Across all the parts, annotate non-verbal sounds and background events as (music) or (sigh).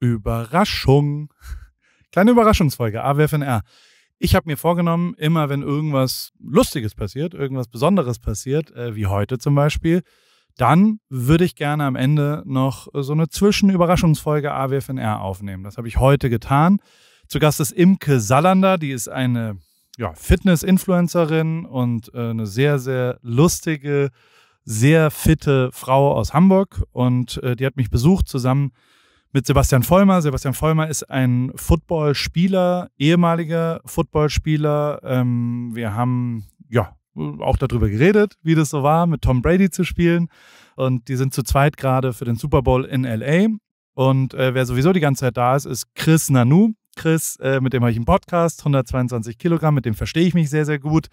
Überraschung. Kleine Überraschungsfolge, AWFNR. Ich habe mir vorgenommen, immer wenn irgendwas Lustiges passiert, irgendwas Besonderes passiert, äh, wie heute zum Beispiel, dann würde ich gerne am Ende noch so eine Zwischenüberraschungsfolge AWFNR aufnehmen. Das habe ich heute getan. Zu Gast ist Imke Salander, die ist eine ja, Fitness-Influencerin und äh, eine sehr, sehr lustige, sehr fitte Frau aus Hamburg. Und äh, die hat mich besucht zusammen mit Sebastian Vollmer. Sebastian Vollmer ist ein Footballspieler, ehemaliger Footballspieler. Ähm, wir haben ja auch darüber geredet, wie das so war, mit Tom Brady zu spielen. Und die sind zu zweit gerade für den Super Bowl in LA. Und äh, wer sowieso die ganze Zeit da ist, ist Chris Nanu. Chris, äh, mit dem habe ich einen Podcast, 122 Kilogramm, mit dem verstehe ich mich sehr, sehr gut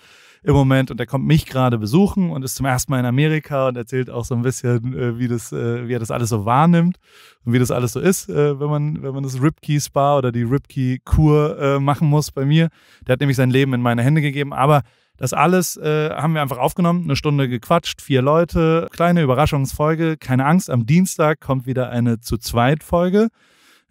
im Moment und der kommt mich gerade besuchen und ist zum ersten Mal in Amerika und erzählt auch so ein bisschen, äh, wie, das, äh, wie er das alles so wahrnimmt und wie das alles so ist, äh, wenn, man, wenn man das Ripkey Spa oder die Ripkey Kur äh, machen muss bei mir. Der hat nämlich sein Leben in meine Hände gegeben, aber das alles äh, haben wir einfach aufgenommen, eine Stunde gequatscht, vier Leute, kleine Überraschungsfolge. Keine Angst, am Dienstag kommt wieder eine zu zweit Folge.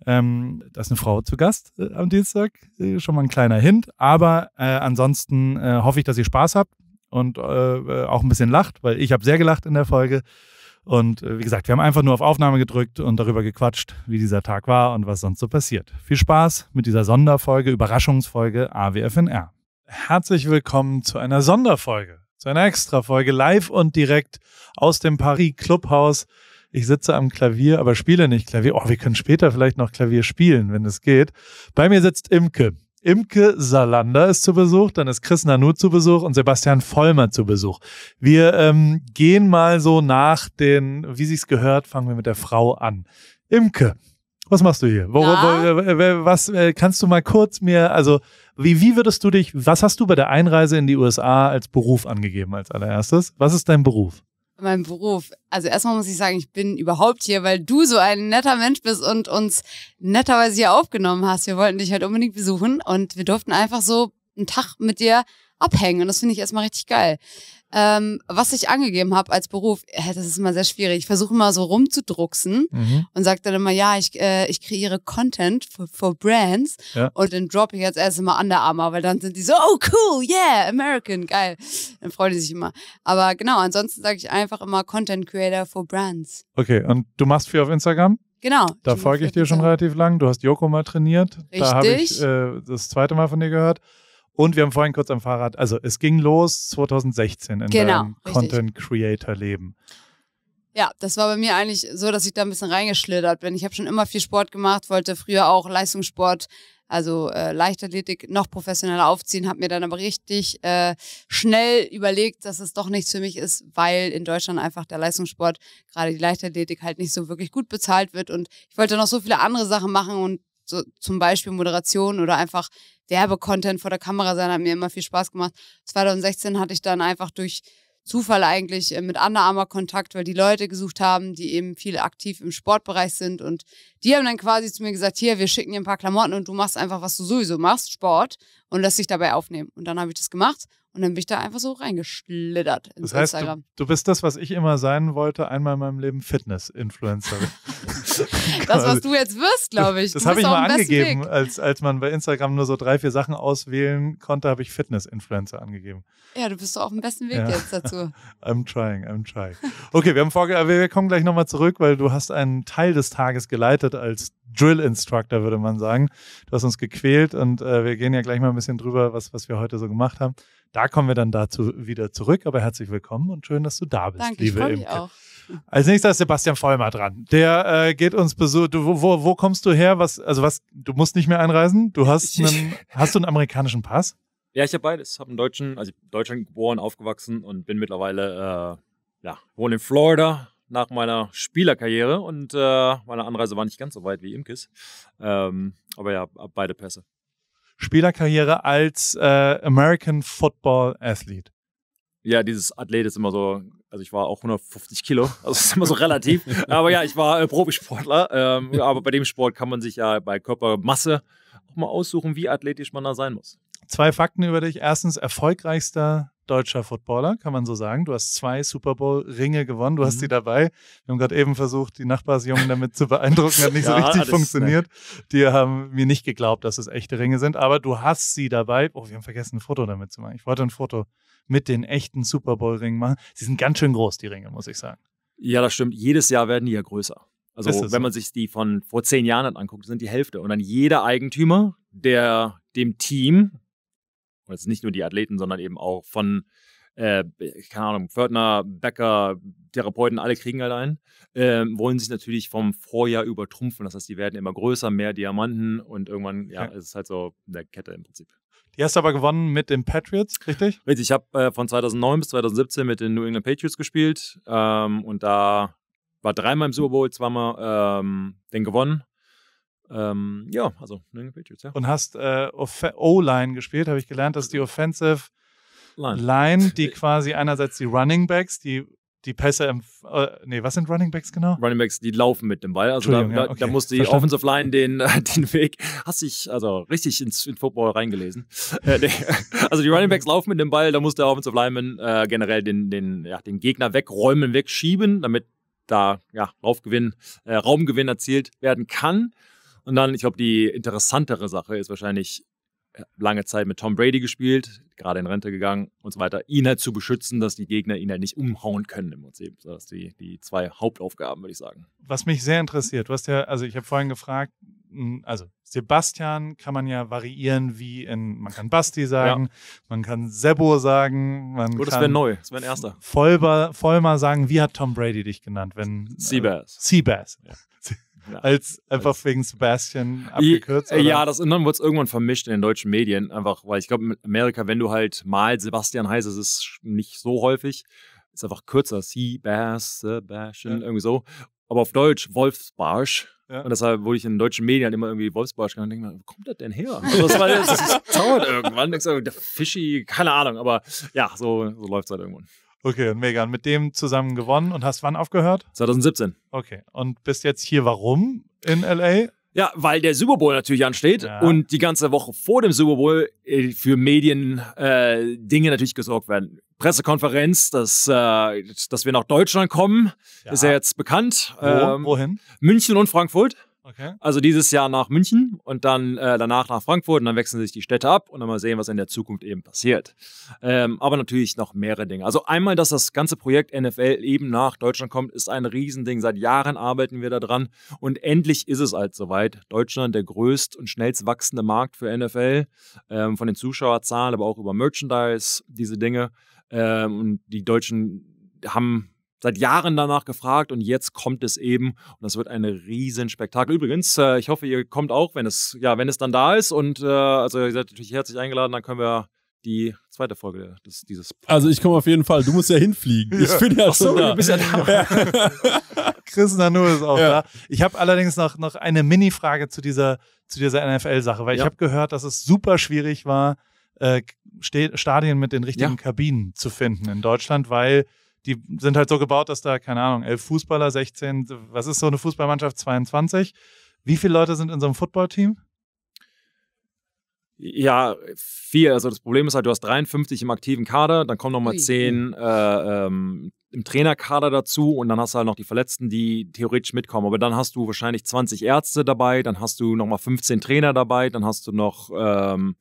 Ähm, da ist eine Frau zu Gast äh, am Dienstag, äh, schon mal ein kleiner Hint. Aber äh, ansonsten äh, hoffe ich, dass ihr Spaß habt und äh, äh, auch ein bisschen lacht, weil ich habe sehr gelacht in der Folge. Und wie gesagt, wir haben einfach nur auf Aufnahme gedrückt und darüber gequatscht, wie dieser Tag war und was sonst so passiert. Viel Spaß mit dieser Sonderfolge, Überraschungsfolge AWFNR. Herzlich willkommen zu einer Sonderfolge, zu einer Extrafolge live und direkt aus dem Paris Clubhaus ich sitze am Klavier, aber spiele nicht Klavier. Oh, wir können später vielleicht noch Klavier spielen, wenn es geht. Bei mir sitzt Imke. Imke Salander ist zu Besuch, dann ist Chris Nanu zu Besuch und Sebastian Vollmer zu Besuch. Wir ähm, gehen mal so nach den, wie sich's gehört, fangen wir mit der Frau an. Imke, was machst du hier? Wo, wo, was äh, kannst du mal kurz mir, also wie, wie würdest du dich, was hast du bei der Einreise in die USA als Beruf angegeben als allererstes? Was ist dein Beruf? Mein Beruf. Also erstmal muss ich sagen, ich bin überhaupt hier, weil du so ein netter Mensch bist und uns netterweise hier aufgenommen hast. Wir wollten dich halt unbedingt besuchen und wir durften einfach so einen Tag mit dir abhängen und das finde ich erstmal richtig geil. Ähm, was ich angegeben habe als Beruf, äh, das ist immer sehr schwierig. Ich versuche immer so rumzudrucksen mhm. und sage dann immer, ja, ich, äh, ich kreiere Content für, für Brands ja. und dann droppe ich jetzt erst immer Under Armour, weil dann sind die so, oh cool, yeah, American, geil. Dann freuen die sich immer. Aber genau, ansonsten sage ich einfach immer Content Creator for Brands. Okay, und du machst viel auf Instagram? Genau. Da folge ich dir schon relativ lang. Du hast Joko mal trainiert. Richtig. Da habe ich äh, das zweite Mal von dir gehört. Und wir haben vorhin kurz am Fahrrad, also es ging los 2016 in genau, deinem Content Creator Leben. Ja, das war bei mir eigentlich so, dass ich da ein bisschen reingeschlittert bin. Ich habe schon immer viel Sport gemacht, wollte früher auch Leistungssport, also äh, Leichtathletik, noch professioneller aufziehen, habe mir dann aber richtig äh, schnell überlegt, dass es doch nichts für mich ist, weil in Deutschland einfach der Leistungssport, gerade die Leichtathletik, halt nicht so wirklich gut bezahlt wird. Und ich wollte noch so viele andere Sachen machen und so zum Beispiel Moderation oder einfach Werbecontent vor der Kamera sein, hat mir immer viel Spaß gemacht. 2016 hatte ich dann einfach durch Zufall eigentlich äh, mit Under Armour Kontakt, weil die Leute gesucht haben, die eben viel aktiv im Sportbereich sind und die haben dann quasi zu mir gesagt, hier, wir schicken dir ein paar Klamotten und du machst einfach, was du sowieso machst, Sport und lässt dich dabei aufnehmen. Und dann habe ich das gemacht und dann bin ich da einfach so reingeschlittert ins das heißt, Instagram. Du, du, bist das, was ich immer sein wollte, einmal in meinem Leben Fitness-Influencerin. (laughs) (laughs) das, was du jetzt wirst, glaube ich. Das habe ich mal angegeben, als, als man bei Instagram nur so drei, vier Sachen auswählen konnte, habe ich Fitness-Influencer angegeben. Ja, du bist so auf dem besten Weg ja. jetzt dazu. (laughs) I'm trying, I'm trying. Okay, wir, haben vorge wir kommen gleich nochmal zurück, weil du hast einen Teil des Tages geleitet als Drill Instructor, würde man sagen. Du hast uns gequält und äh, wir gehen ja gleich mal ein bisschen drüber, was, was wir heute so gemacht haben. Da kommen wir dann dazu wieder zurück, aber herzlich willkommen und schön, dass du da bist, Danke, liebe ich Imke. Auch. (laughs) Als nächster ist Sebastian Vollmer dran. Der äh, geht uns besuchen. Du, wo, wo kommst du her? Was, also was, du musst nicht mehr einreisen. Du hast einen, hast du einen amerikanischen Pass? Ja, ich habe beides. Habe einen deutschen, also in Deutschland geboren, aufgewachsen und bin mittlerweile, äh, ja, wohne in Florida nach meiner Spielerkarriere und äh, meine Anreise war nicht ganz so weit wie Imkes. Ähm, aber ja, beide Pässe. Spielerkarriere als äh, American Football Athlete? Ja, dieses Athlet ist immer so, also ich war auch 150 Kilo, also ist immer so relativ. aber ja, ich war äh, Profisportler. Ähm, aber bei dem Sport kann man sich ja bei Körpermasse auch mal aussuchen, wie athletisch man da sein muss. Zwei Fakten über dich. Erstens, erfolgreichster deutscher Footballer, kann man so sagen. Du hast zwei Super Bowl-Ringe gewonnen, du hast Mhm. sie dabei. Wir haben gerade eben versucht, die Nachbarsjungen damit zu beeindrucken, hat nicht so (laughs) Ja, richtig das- funktioniert. Die haben mir nicht geglaubt, dass es echte Ringe sind, aber du hast sie dabei. Oh, wir haben vergessen, ein Foto damit zu machen. Ich wollte ein Foto mit den echten Super Bowl-Ringen machen. Sie sind ganz schön groß, die Ringe, muss ich sagen. Ja, das stimmt. Jedes Jahr werden die ja größer. Also wenn so? man sich die von vor zehn Jahren anguckt, sind die Hälfte. Und dann jeder Eigentümer, der dem Team, und jetzt nicht nur die Athleten, sondern eben auch von, äh, keine Ahnung, Pförtner, Bäcker, Therapeuten, alle kriegen halt einen, ähm, wollen sich natürlich vom Vorjahr übertrumpfen. Das heißt, die werden immer größer, mehr Diamanten und irgendwann, ja, Okay. es ist halt so eine Kette im Prinzip. Die hast du aber gewonnen mit den Patriots, richtig? Richtig, ich habe äh, von 2009 bis 2017 mit den New England Patriots gespielt ähm, und da war dreimal im Super Bowl, zweimal ähm, den gewonnen. Ähm, ja, also New England Patriots, ja. Und hast äh, O-Line gespielt, habe ich gelernt, dass die Offensive Line. Line, die quasi einerseits die Running Backs, die die Pässe im, äh, nee, was sind Running Backs genau? Running Backs, die laufen mit dem Ball. Also da, ja, okay. da muss die Verstanden. Offensive Line den, (laughs) den Weg, hast dich also richtig ins in Football reingelesen. Äh, nee. (laughs) also die Running Backs laufen mit dem Ball, da muss der Offensive Lineman äh, generell den, den, ja, den Gegner wegräumen, wegschieben, damit da ja, Laufgewinn, äh, Raumgewinn erzielt werden kann. Und dann, ich glaube, die interessantere Sache ist wahrscheinlich äh, lange Zeit mit Tom Brady gespielt, gerade in Rente gegangen und so weiter, ihn halt zu beschützen, dass die Gegner ihn halt nicht umhauen können im Prinzip. Das sind die, die zwei Hauptaufgaben, würde ich sagen. Was mich sehr interessiert, du hast ja, also ich habe vorhin gefragt, mh, also Sebastian kann man ja variieren wie in, man kann Basti sagen, man kann Sebo sagen, man das kann wäre neu, das wäre ein erster. Vollbar, Vollmer sagen, wie hat Tom Brady dich genannt? Wenn, Seabass. Äh, Seabass. Ja. Ja. Als einfach wegen Sebastian abgekürzt? Oder? Ja, das und dann wurde es irgendwann vermischt in den deutschen Medien, einfach, weil ich glaube, in Amerika, wenn du halt mal Sebastian heißt, ist es nicht so häufig. Ist einfach kürzer. Sebastian, Ja. irgendwie so. Aber auf Deutsch Wolfsbarsch. Ja. Und deshalb wurde ich in den deutschen Medien halt immer irgendwie Wolfsbarsch genannt und denke mir, wo kommt das denn her? (laughs) Also das, war, das, das dauert irgendwann. Denkst du, der Fischi, keine Ahnung, aber ja, so, so läuft es halt irgendwann. Okay, und Megan, mit dem zusammen gewonnen und hast wann aufgehört? 2017. Okay, und bist jetzt hier warum in LA? Ja, weil der Super Bowl natürlich ansteht Ja. und die ganze Woche vor dem Super Bowl äh, für Medien äh, Dinge natürlich gesorgt werden. Pressekonferenz, dass, äh, dass wir nach Deutschland kommen, ist ja jetzt bekannt. Wo, Ähm, wohin? München und Frankfurt. Okay. Also dieses Jahr nach München und dann äh, danach nach Frankfurt und dann wechseln sich die Städte ab und dann mal sehen, was in der Zukunft eben passiert. Ähm, aber natürlich noch mehrere Dinge. Also einmal, dass das ganze Projekt NFL eben nach Deutschland kommt, ist ein Riesending. Seit Jahren arbeiten wir daran und endlich ist es halt soweit. Deutschland der größt und schnellst wachsende Markt für NFL, ähm, von den Zuschauerzahlen, aber auch über Merchandise, diese Dinge. Ähm, und die Deutschen haben seit Jahren danach gefragt und jetzt kommt es eben und das wird ein riesen Spektakel. Übrigens, äh, ich hoffe, ihr kommt auch, wenn es ja, wenn es dann da ist und äh, also ihr seid natürlich herzlich eingeladen, dann können wir die zweite Folge des, dieses Also ich komme auf jeden Fall. Du musst ja hinfliegen. (laughs) Ich bin ja Ach so, schon da. du bist ja da. (laughs) Chris Nanu ist auch Ja. da. Ich habe allerdings noch, noch eine Mini-Frage zu dieser, zu dieser NFL-Sache, weil ich Ja. habe gehört, dass es super schwierig war, äh, Stadien mit den richtigen Ja. Kabinen zu finden in Deutschland, weil die sind halt so gebaut, dass da, keine Ahnung, elf Fußballer, 16, was ist so eine Fußballmannschaft, 22? Wie viele Leute sind in so einem Footballteam? Ja, vier. Also das Problem ist halt, du hast 53 im aktiven Kader, dann kommen nochmal Ui. 10 äh, ähm, im Trainerkader dazu und dann hast du halt noch die Verletzten, die theoretisch mitkommen. Aber dann hast du wahrscheinlich 20 Ärzte dabei, dann hast du nochmal 15 Trainer dabei, dann hast du noch ähm,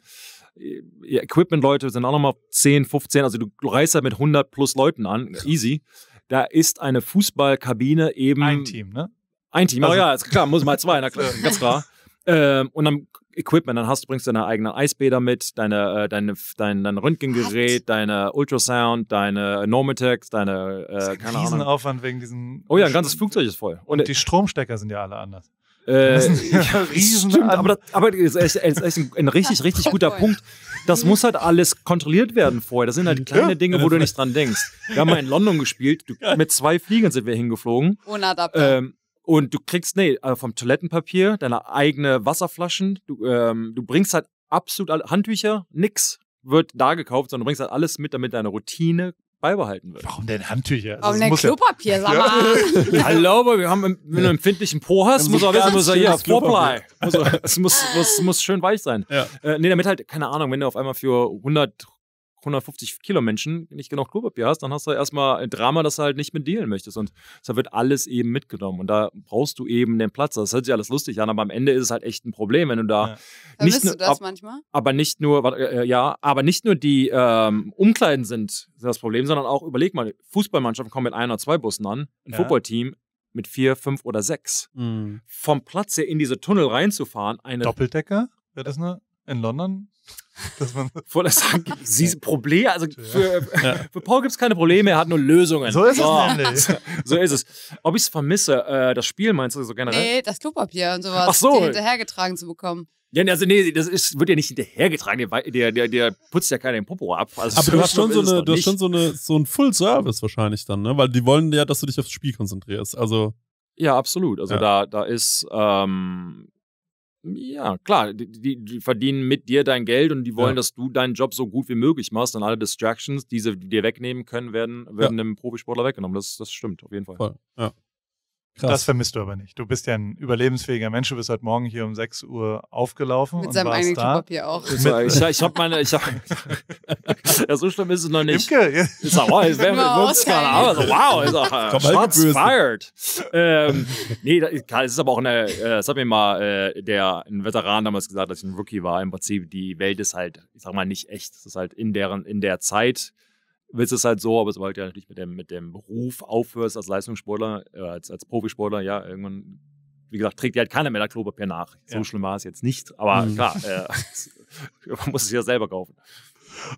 Equipment-Leute, sind auch nochmal 10, 15. Also du, reist halt mit 100 plus Leuten an, easy. Da ist eine Fußballkabine eben Ein Team, ne? ein Team, Also- oh ja, ist klar, muss mal zwei, na klar, (laughs) ganz klar. Ähm, und dann Equipment, dann hast du bringst deine eigenen Eisbäder mit, deine, äh, deine, dein, dein Röntgengerät, deine Ultrasound, deine Normatex, deine, Das ist äh, ein keine Ahnung. Riesenaufwand wegen diesen. Oh ja, ein ganzes Flugzeug ist voll. Und, Und die Stromstecker sind ja alle anders. Äh, (laughs) ja riesen stimmt, aber das, aber das ist echt, das ist echt ein, ein richtig, richtig guter. Punkt. Das muss halt alles kontrolliert werden vorher. Das sind halt kleine Ja. Dinge, wo du nicht dran denkst. Wir haben mal in London gespielt, du, mit zwei Fliegern sind wir hingeflogen. Ohne Adapter. Ähm, und du kriegst, nee, äh, vom Toilettenpapier, deine eigene Wasserflaschen, du, ähm, du bringst halt absolut alle Handtücher, nix wird da gekauft, sondern du bringst halt alles mit, damit deine Routine beibehalten wird. Warum denn Handtücher? Warum das denn muss ja- Klopapier, sag mal. (laughs) Hallo, aber wir haben, wenn du einen empfindlichen Po hast, muss auch wissen, muss er, Vorply. Muss, es muss, muss, muss schön weich sein. Ja. Äh, nee, damit halt, keine Ahnung, wenn du auf einmal für 100 150 Kilo Menschen nicht genug Klopapier hast, dann hast du erstmal ein Drama, das du halt nicht mit dealen möchtest. Und da wird alles eben mitgenommen. Und da brauchst du eben den Platz. Das hört sich alles lustig an, aber am Ende ist es halt echt ein Problem, wenn du da Ja. nicht nur, du das ab, manchmal? aber nicht nur, äh, ja, aber nicht nur die ähm, Umkleiden sind das Problem, sondern auch, überleg mal, Fußballmannschaften kommen mit ein oder zwei Bussen an, ein Ja. Footballteam mit vier, fünf oder sechs. Mhm. Vom Platz her in diese Tunnel reinzufahren, eine Doppeldecker? Wäre das nur in London? Dass man (laughs) Vor das (laughs) sie Problem, also für, für Paul gibt es keine Probleme, er hat nur Lösungen. so ist es Oh, nämlich. (laughs) So ist es. Ob ich es vermisse, äh, das Spiel meinst du so generell? Nee, das Klopapier und sowas, Ach so. dir hinterhergetragen zu bekommen. Ja, nee, also nee, das ist, wird ja nicht hinterhergetragen, der, der, der, der putzt ja keinen Popo ab. Also Aber du hast schon so eine, du hast schon so eine, so ein Full Service wahrscheinlich dann, ne? Weil die wollen ja, dass du dich aufs Spiel konzentrierst. Also, Ja, absolut. Also Ja. da, da ist, ähm, ja, klar, die, die, die verdienen mit dir dein Geld und die wollen, Ja. dass du deinen Job so gut wie möglich machst und alle Distractions, die sie dir wegnehmen können, werden, werden dem Profisportler weggenommen. Das, das stimmt auf jeden Fall. voll. Ja. Das Krass. vermisst du aber nicht. Du bist ja ein überlebensfähiger Mensch. Du bist heute Morgen hier um 6 Uhr aufgelaufen Mit und seinem warst eigenen da. Klopapier auch. Ich, ich, habe (laughs) meine, ich hab, (laughs) ja, so schlimm ist es noch nicht. Imke, ja. Ich sag, wow, jetzt werden wir aushalten. Wow, ist auch, äh, halt Shots Böse. fired. Ähm, nee, da- klar, es ist aber auch eine, äh, das hat mir mal äh, der, ein Veteran damals gesagt, dass ich ein Rookie war. Im Prinzip, die Welt ist halt, ich sag mal, nicht echt. Es ist halt in deren, in der Zeit willst du es halt so, aber sobald du ja natürlich mit dem, mit dem Beruf aufhörst als Leistungssportler, äh, als, als Profisportler, ja, irgendwann, wie gesagt, trägt dir halt keiner mehr da Klopapier nach. So Ja. schlimm war es jetzt nicht, aber Mhm. klar, äh, (laughs) man muss es ja selber kaufen.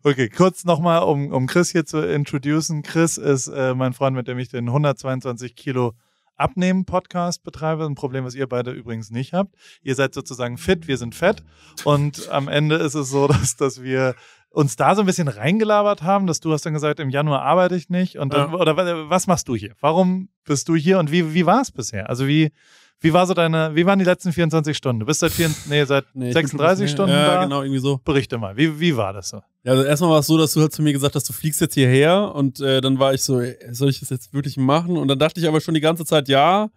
Okay, kurz nochmal, um, um Chris hier zu introducen. Chris ist äh, mein Freund, mit dem ich den 122 Kilo Abnehmen Podcast betreibe. Ein Problem, was ihr beide übrigens nicht habt. Ihr seid sozusagen fit, wir sind fett. Und am Ende ist es so, (laughs) dass, dass wir uns da so ein bisschen reingelabert haben, dass du hast dann gesagt, im Januar arbeite ich nicht. Und dann, Ja. oder wa- was machst du hier? Warum bist du hier und wie, wie war es bisher? Also wie, wie war so deine, wie waren die letzten 24 Stunden? Du bist seit, vier, nee, seit Nee, ich bin 36 schon- Stunden ja, da. genau, irgendwie so. Berichte mal, wie, wie war das so? Ja, also erstmal war es so, dass du halt zu mir gesagt hast, du fliegst jetzt hierher und äh, dann war ich so, ey, soll ich das jetzt wirklich machen? Und dann dachte ich aber schon die ganze Zeit, ja,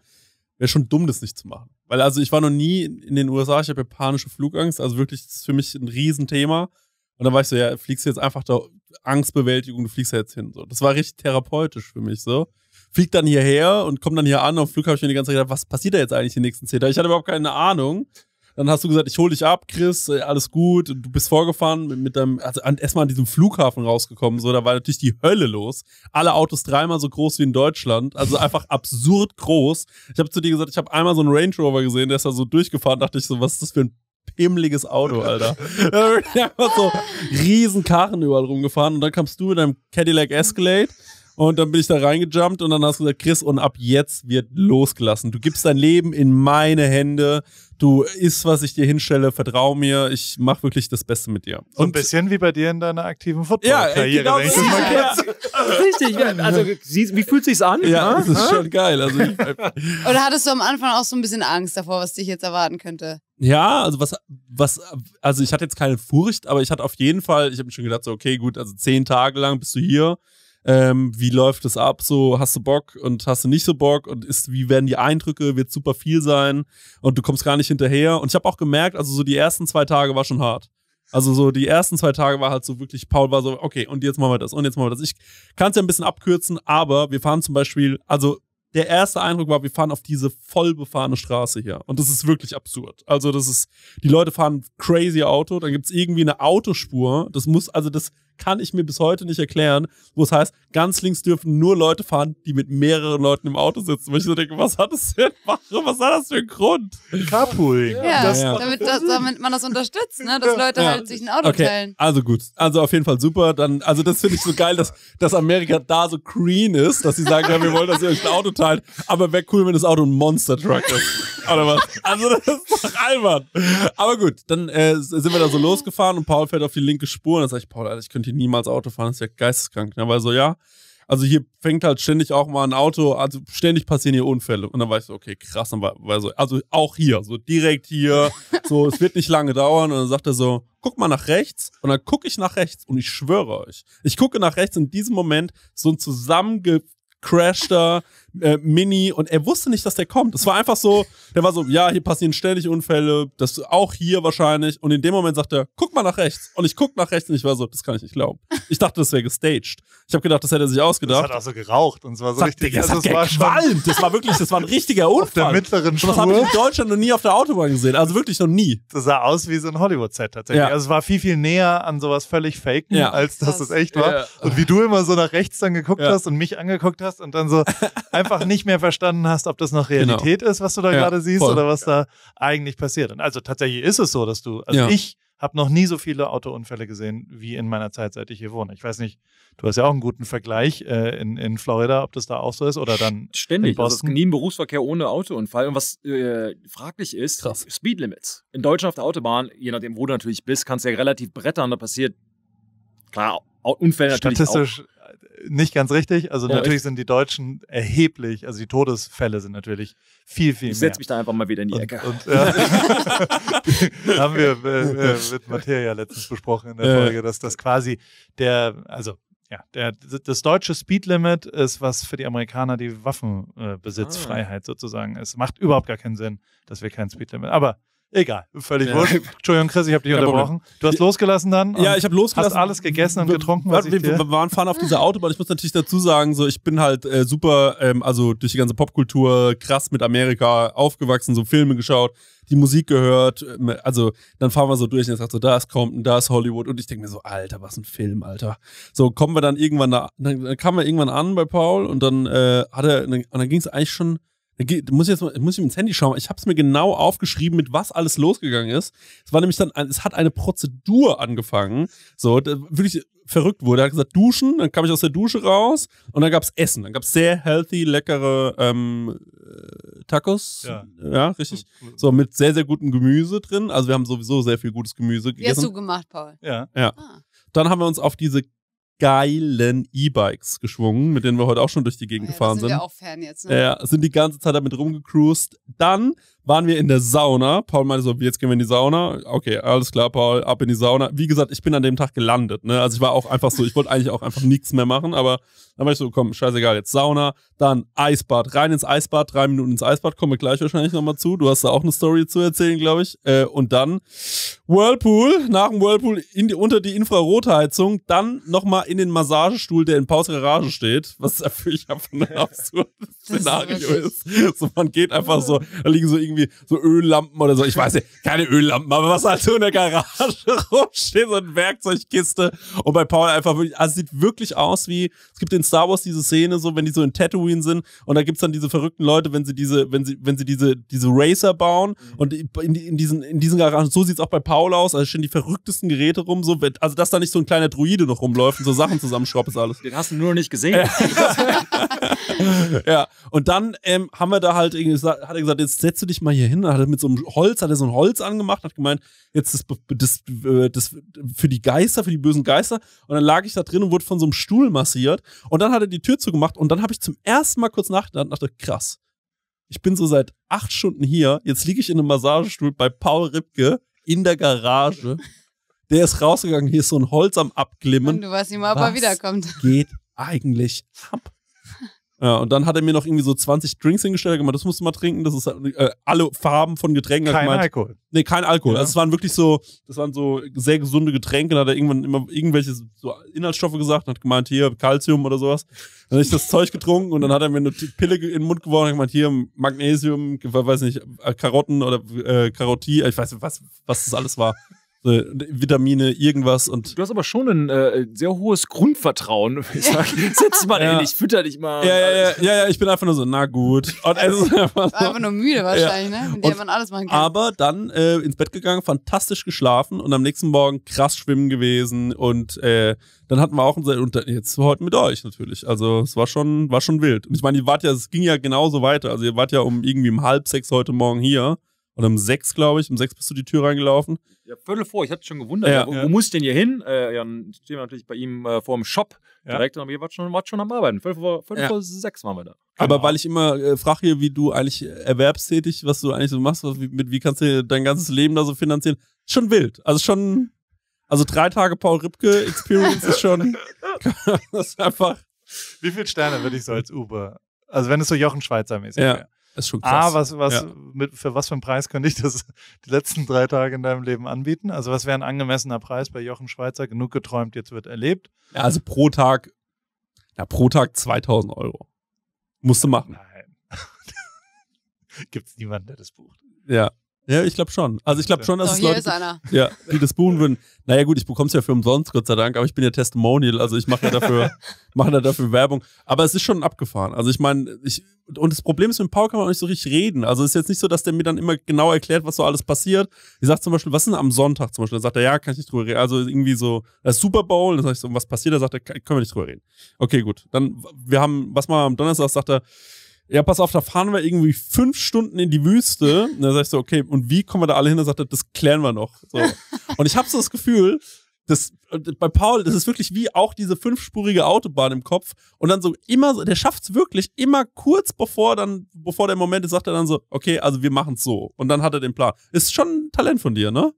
wäre schon dumm, das nicht zu machen. Weil also ich war noch nie in den USA, ich habe ja panische Flugangst, also wirklich, das ist für mich ein Riesenthema. Und dann war ich so, ja, fliegst du jetzt einfach da, Angstbewältigung, du fliegst ja jetzt hin. So. Das war richtig therapeutisch für mich so. Flieg dann hierher und komm dann hier an. Auf dem Flug habe ich mir die ganze Zeit gedacht, was passiert da jetzt eigentlich die nächsten zehn Tage? Ich hatte überhaupt keine Ahnung. Dann hast du gesagt, ich hol dich ab, Chris, äh, alles gut. Du bist vorgefahren mit, mit deinem, also erstmal an diesem Flughafen rausgekommen, so, da war natürlich die Hölle los. Alle Autos dreimal so groß wie in Deutschland, also einfach absurd groß. Ich habe zu dir gesagt, ich habe einmal so einen Range Rover gesehen, der ist da so durchgefahren, dachte ich so, was ist das für ein pimmeliges Auto, Alter. (laughs) Da bin ich einfach so riesen Karren überall rumgefahren und dann kamst du mit deinem Cadillac Escalade und dann bin ich da reingejumpt und dann hast du gesagt, Chris, und ab jetzt wird losgelassen. Du gibst dein Leben in meine Hände. Du isst, was ich dir hinstelle. Vertrau mir. Ich mach wirklich das Beste mit dir. So ein bisschen wie bei dir in deiner aktiven ja, Football-Karriere. genau wenn ich so ja, (laughs) Richtig, ja. Also, sie, wie fühlt sich's an? ja, das ist schon geil. Also, (laughs) ich, Oder hattest du am Anfang auch so ein bisschen Angst davor, was dich jetzt erwarten könnte? Ja, also was, was, also ich hatte jetzt keine Furcht, aber ich hatte auf jeden Fall, ich habe mir schon gedacht, so, okay, gut, also zehn Tage lang bist du hier. Ähm, wie läuft es ab? So, hast du Bock und hast du nicht so Bock? Und ist, wie werden die Eindrücke? Wird super viel sein und du kommst gar nicht hinterher. Und ich habe auch gemerkt, also so die ersten zwei Tage war schon hart. Also so die ersten zwei Tage war halt so wirklich, Paul war so, okay, und jetzt machen wir das und jetzt machen wir das. Ich kann es ja ein bisschen abkürzen, aber wir fahren zum Beispiel, also der erste Eindruck war, wir fahren auf diese voll befahrene Straße hier. Und das ist wirklich absurd. Also, das ist, die Leute fahren crazy Auto, dann gibt's irgendwie eine Autospur. Das muss, also das kann ich mir bis heute nicht erklären, wo es heißt, ganz links dürfen nur Leute fahren, die mit mehreren Leuten im Auto sitzen. Wo ich so denke, was hat das denn, warum, was hat das für einen Grund? Carpooling. Ja, Das, ja. Damit, das, damit man das unterstützt, ne? dass Leute Ja. halt sich ein Auto Okay, teilen. also gut. Also auf jeden Fall super. Dann, also das finde ich so geil, dass, dass Amerika da so green ist, dass sie sagen, ja, wir wollen, dass ihr euch ein Auto teilt. Aber wäre cool, wenn das Auto ein Monster Truck ist. Oder was? Also das ist doch albern. Aber gut, dann äh, sind wir da so losgefahren und Paul fährt auf die linke Spur. Und dann sage ich, Paul, Alter, ich könnte hier niemals Auto fahren, das ist ja geisteskrank. Ne? Weil so, ja, also hier fängt halt ständig auch mal ein Auto, also ständig passieren hier Unfälle. Und dann war ich so, okay, krass. Dann war, war so, also auch hier, so direkt hier, (laughs) so, es wird nicht lange dauern. Und dann sagt er so, guck mal nach rechts. Und dann gucke ich nach rechts und ich schwöre euch, ich gucke nach rechts in diesem Moment so ein zusammengecrashter äh, Mini und er wusste nicht, dass der kommt. Es war einfach so, der war so, ja, hier passieren ständig Unfälle, das auch hier wahrscheinlich. Und in dem Moment sagt er, guck mal nach rechts. Und ich guck nach rechts und ich war so, das kann ich nicht glauben. Ich dachte, das wäre gestaged. Ich habe gedacht, das hätte er sich Das ausgedacht. hat auch so geraucht und es war so Das, richtig. das, also hat es war schon gequalmt. das war wirklich, das war ein richtiger auf der Unfall. mittleren Und das habe ich Spur. in Deutschland noch nie auf der Autobahn gesehen. Also wirklich noch nie. Das sah aus wie so ein Hollywood-Set tatsächlich. Ja. Also es war viel, viel näher an sowas völlig Faken, Ja. als dass Krass. es echt war. Ja. Und wie du immer so nach rechts dann geguckt Ja. hast und mich angeguckt hast und dann so (laughs) einfach nicht mehr verstanden hast, ob das noch Realität ist, was du da Genau. Ja, gerade siehst voll. oder was da eigentlich passiert. Und also tatsächlich ist es so, dass du, also Ja. ich habe noch nie so viele Autounfälle gesehen wie in meiner Zeit, seit ich hier wohne. Ich weiß nicht, du hast ja auch einen guten Vergleich äh, in, in Florida, ob das da auch so ist oder dann Ständig. in Also es Boston. ist nie ein Berufsverkehr ohne Autounfall. Und was äh, fraglich ist, Krass. Speedlimits. In Deutschland auf der Autobahn, je nachdem, wo du natürlich bist, kannst du ja relativ brettern. Da passiert, klar, Unfälle natürlich auch. Statistisch äh, nicht ganz richtig. Also Ja, natürlich echt? sind die Deutschen erheblich, also die Todesfälle sind natürlich viel, viel Ich mehr. setze mich da einfach mal wieder in die und, Ecke. und, äh, (laughs) haben wir äh, äh, mit ja letztens besprochen in der Ja. Folge, dass das quasi der, also ja, der, das deutsche Speedlimit ist, was für die Amerikaner die Waffenbesitzfreiheit sozusagen ist. Macht überhaupt gar keinen Sinn, dass wir kein Speedlimit. Aber egal, völlig Ja. wurscht. Entschuldigung, Chris, ich habe dich Kein unterbrochen. Du hast losgelassen dann. Ja, ich habe losgelassen. Hast alles gegessen und Wir- getrunken, was wir, ich wir, dir- wir waren fahren auf dieser Autobahn. Ich muss natürlich dazu sagen, so ich bin halt äh, super, ähm, also durch die ganze Popkultur krass mit Amerika aufgewachsen, so Filme geschaut, die Musik gehört. ähm, Also dann fahren wir so durch und er sagt so, da ist Compton, da ist Hollywood und ich denke mir so, Alter, was ein Film, Alter. So kommen wir dann irgendwann da, dann, dann kamen wir irgendwann an bei Paul und dann äh, hat er, und dann ging es eigentlich schon. Muss ich jetzt mal, muss ich ins Handy schauen. Ich habe es mir genau aufgeschrieben, mit was alles losgegangen ist. Es war nämlich dann, es hat eine Prozedur angefangen, so, da wirklich verrückt wurde. Er hat gesagt, duschen, dann kam ich aus der Dusche raus und dann gab's Essen. Dann gab's sehr healthy, leckere ähm, äh, Tacos. Ja. ja, richtig. So, mit sehr, sehr gutem Gemüse drin. Also wir haben sowieso sehr viel gutes Gemüse Wie hast du gegessen. gemacht, Paul? Ja. Ah. Dann haben wir uns auf diese geilen E-Bikes geschwungen, mit denen wir heute auch schon durch die Gegend Ja, da gefahren sind sind. wir auch Fan jetzt. Ne? Ja, sind die ganze Zeit damit rumgecruised. Dann waren wir in der Sauna. Paul meinte so, jetzt gehen wir in die Sauna. Okay, alles klar, Paul, ab in die Sauna. Wie gesagt, ich bin an dem Tag gelandet. Ne? Also ich war auch einfach so, ich wollte eigentlich auch einfach nichts mehr machen, aber dann war ich so, komm, scheißegal, jetzt Sauna, dann Eisbad, rein ins Eisbad, drei Minuten ins Eisbad, kommen wir gleich wahrscheinlich nochmal zu. Du hast da auch eine Story zu erzählen, glaube ich. Äh, und dann Whirlpool, nach dem Whirlpool in die, unter die Infrarotheizung, dann nochmal in den Massagestuhl, der in Paus Garage steht, was für ich einfach ein (laughs) absurdes Szenario ist. So, man geht einfach so, da liegen so irgendwie so Öllampen oder so, ich weiß nicht, keine Öllampen, aber was halt so in der Garage (laughs) rumsteht, so eine Werkzeugkiste. Und bei Paul einfach wirklich, also es sieht wirklich aus wie, es gibt in Star Wars diese Szene, so wenn die so in Tatooine sind und da gibt's dann diese verrückten Leute, wenn sie diese, wenn sie, wenn sie diese, diese Racer bauen. Und in, in diesen, in diesen Garagen, so sieht's auch bei Paul aus, also stehen die verrücktesten Geräte rum, so, also dass da nicht so ein kleiner Druide noch rumläuft und so Sachen zusammenschraubt ist alles. Den hast du nur noch nicht gesehen. (laughs) ja, und dann ähm, haben wir da halt irgendwie hat er gesagt, jetzt setzt du dich mal hier hin. Hat er mit so einem Holz, hat er so ein Holz angemacht, hat gemeint, jetzt das, das, äh, das für die Geister, für die bösen Geister. Und dann lag ich da drin und wurde von so einem Stuhl massiert. Und dann hat er die Tür zugemacht und dann habe ich zum ersten Mal kurz nachgedacht und dachte, krass. Ich bin so seit acht Stunden hier. Jetzt liege ich in einem Massagestuhl bei Paul Ripke in der Garage. Der ist rausgegangen, hier ist so ein Holz am Abglimmen Und du weißt nicht mal, ob er wiederkommt. geht eigentlich ab? Ja, und dann hat er mir noch irgendwie so 20 Drinks hingestellt, gemeint, das musst du mal trinken, das ist äh, alle Farben von Getränken. Kein gemeint, Alkohol. Nee, kein Alkohol. Ja. Also es waren wirklich so, das waren so sehr gesunde Getränke. Dann hat er irgendwann immer irgendwelche so Inhaltsstoffe gesagt und hat gemeint, hier Calcium oder sowas. Dann habe ich das Zeug getrunken und dann hat er mir eine Pille in den Mund geworfen und hat gemeint, hier Magnesium, weiß nicht, äh, Karotten oder äh, Karotie, ich weiß nicht, was, was das alles war. So, Vitamine, irgendwas und Du hast aber schon ein äh, sehr hohes Grundvertrauen. Ich sag, (laughs) setz dich mal Ja. hin, ich fütter dich mal. ja, ja, ja, ja, ja, ich bin einfach nur so, na gut. Und ist (laughs) einfach so, War einfach nur müde wahrscheinlich, ne? Mit Und- der man alles machen kann. Aber dann äh, ins Bett gegangen, fantastisch geschlafen und am nächsten Morgen krass schwimmen gewesen und äh, dann hatten wir auch unser, und jetzt heute mit euch natürlich. Also es war schon, war schon wild. Und ich meine, ihr wart ja, es ging ja genauso weiter. Also ihr wart ja um irgendwie um halb sechs heute Morgen hier. Oder um sechs, glaube ich. Um sechs bist du die Tür reingelaufen. Ja, Viertel vor, ich hatte schon gewundert, Ja. ja, wo, Ja. wo muss ich denn hier hin? Äh, ja, dann stehen wir natürlich bei ihm äh, vor dem Shop Ja. direkt, aber ihr wart schon, wart schon am Arbeiten. Viertel vor, Viertel Ja. vor sechs waren wir da. Aber Genau. weil ich immer äh, frage hier, wie du eigentlich erwerbstätig, was du eigentlich so machst, was, wie, mit, wie kannst du dein ganzes Leben da so finanzieren? Schon wild. Also schon, also drei Tage Paul Ripke Experience ist schon, (laughs) das ist einfach, Wie viele Sterne würde ich so als Uber Also wenn es so Jochen Schweizer mäßig Ja. wäre. Ist schon krass. A, was, was, Ja. mit, für was für einen Preis könnte ich das (laughs) die letzten drei Tage in deinem Leben anbieten? Also was wäre ein angemessener Preis bei Jochen Schweizer? Genug geträumt, jetzt wird erlebt. Ja, also pro Tag, ja, pro Tag 2000 Euro. Musst du machen. Nein. (laughs) Gibt es niemanden, der das bucht. Ja. Ja, ich glaube schon. Also ich glaube schon, dass So, es hier Leute ist einer. Ja, die das buchen würden. Naja, gut, ich bekomme es ja für umsonst, Gott sei Dank, aber ich bin ja Testimonial, also ich mache ja dafür, (laughs) mache ja dafür Werbung. Aber es ist schon abgefahren. Also ich meine, ich, und das Problem ist, mit Paul kann man auch nicht so richtig reden. Also es ist jetzt nicht so, dass der mir dann immer genau erklärt, was so alles passiert. Ich sag zum Beispiel, was ist denn am Sonntag zum Beispiel? Da sagt er, ja, kann ich nicht drüber reden. Also irgendwie so, das ist Super Bowl, dann sag ich so, was passiert? Da sagt er, können wir nicht drüber reden. Okay, gut. Dann, wir haben, was mal am Donnerstag sagt er, ja, pass auf, da fahren wir irgendwie fünf Stunden in die Wüste. Und dann sag ich so, okay, und wie kommen wir da alle hin? Dann sagt er, das klären wir noch. So. Und ich habe so das Gefühl, dass äh, bei Paul, das ist wirklich wie auch diese fünfspurige Autobahn im Kopf. Und dann so immer, der schafft es wirklich immer kurz bevor dann, bevor der Moment ist, sagt er dann so, okay, also wir machen es so. Und dann hat er den Plan. Ist schon ein Talent von dir, ne?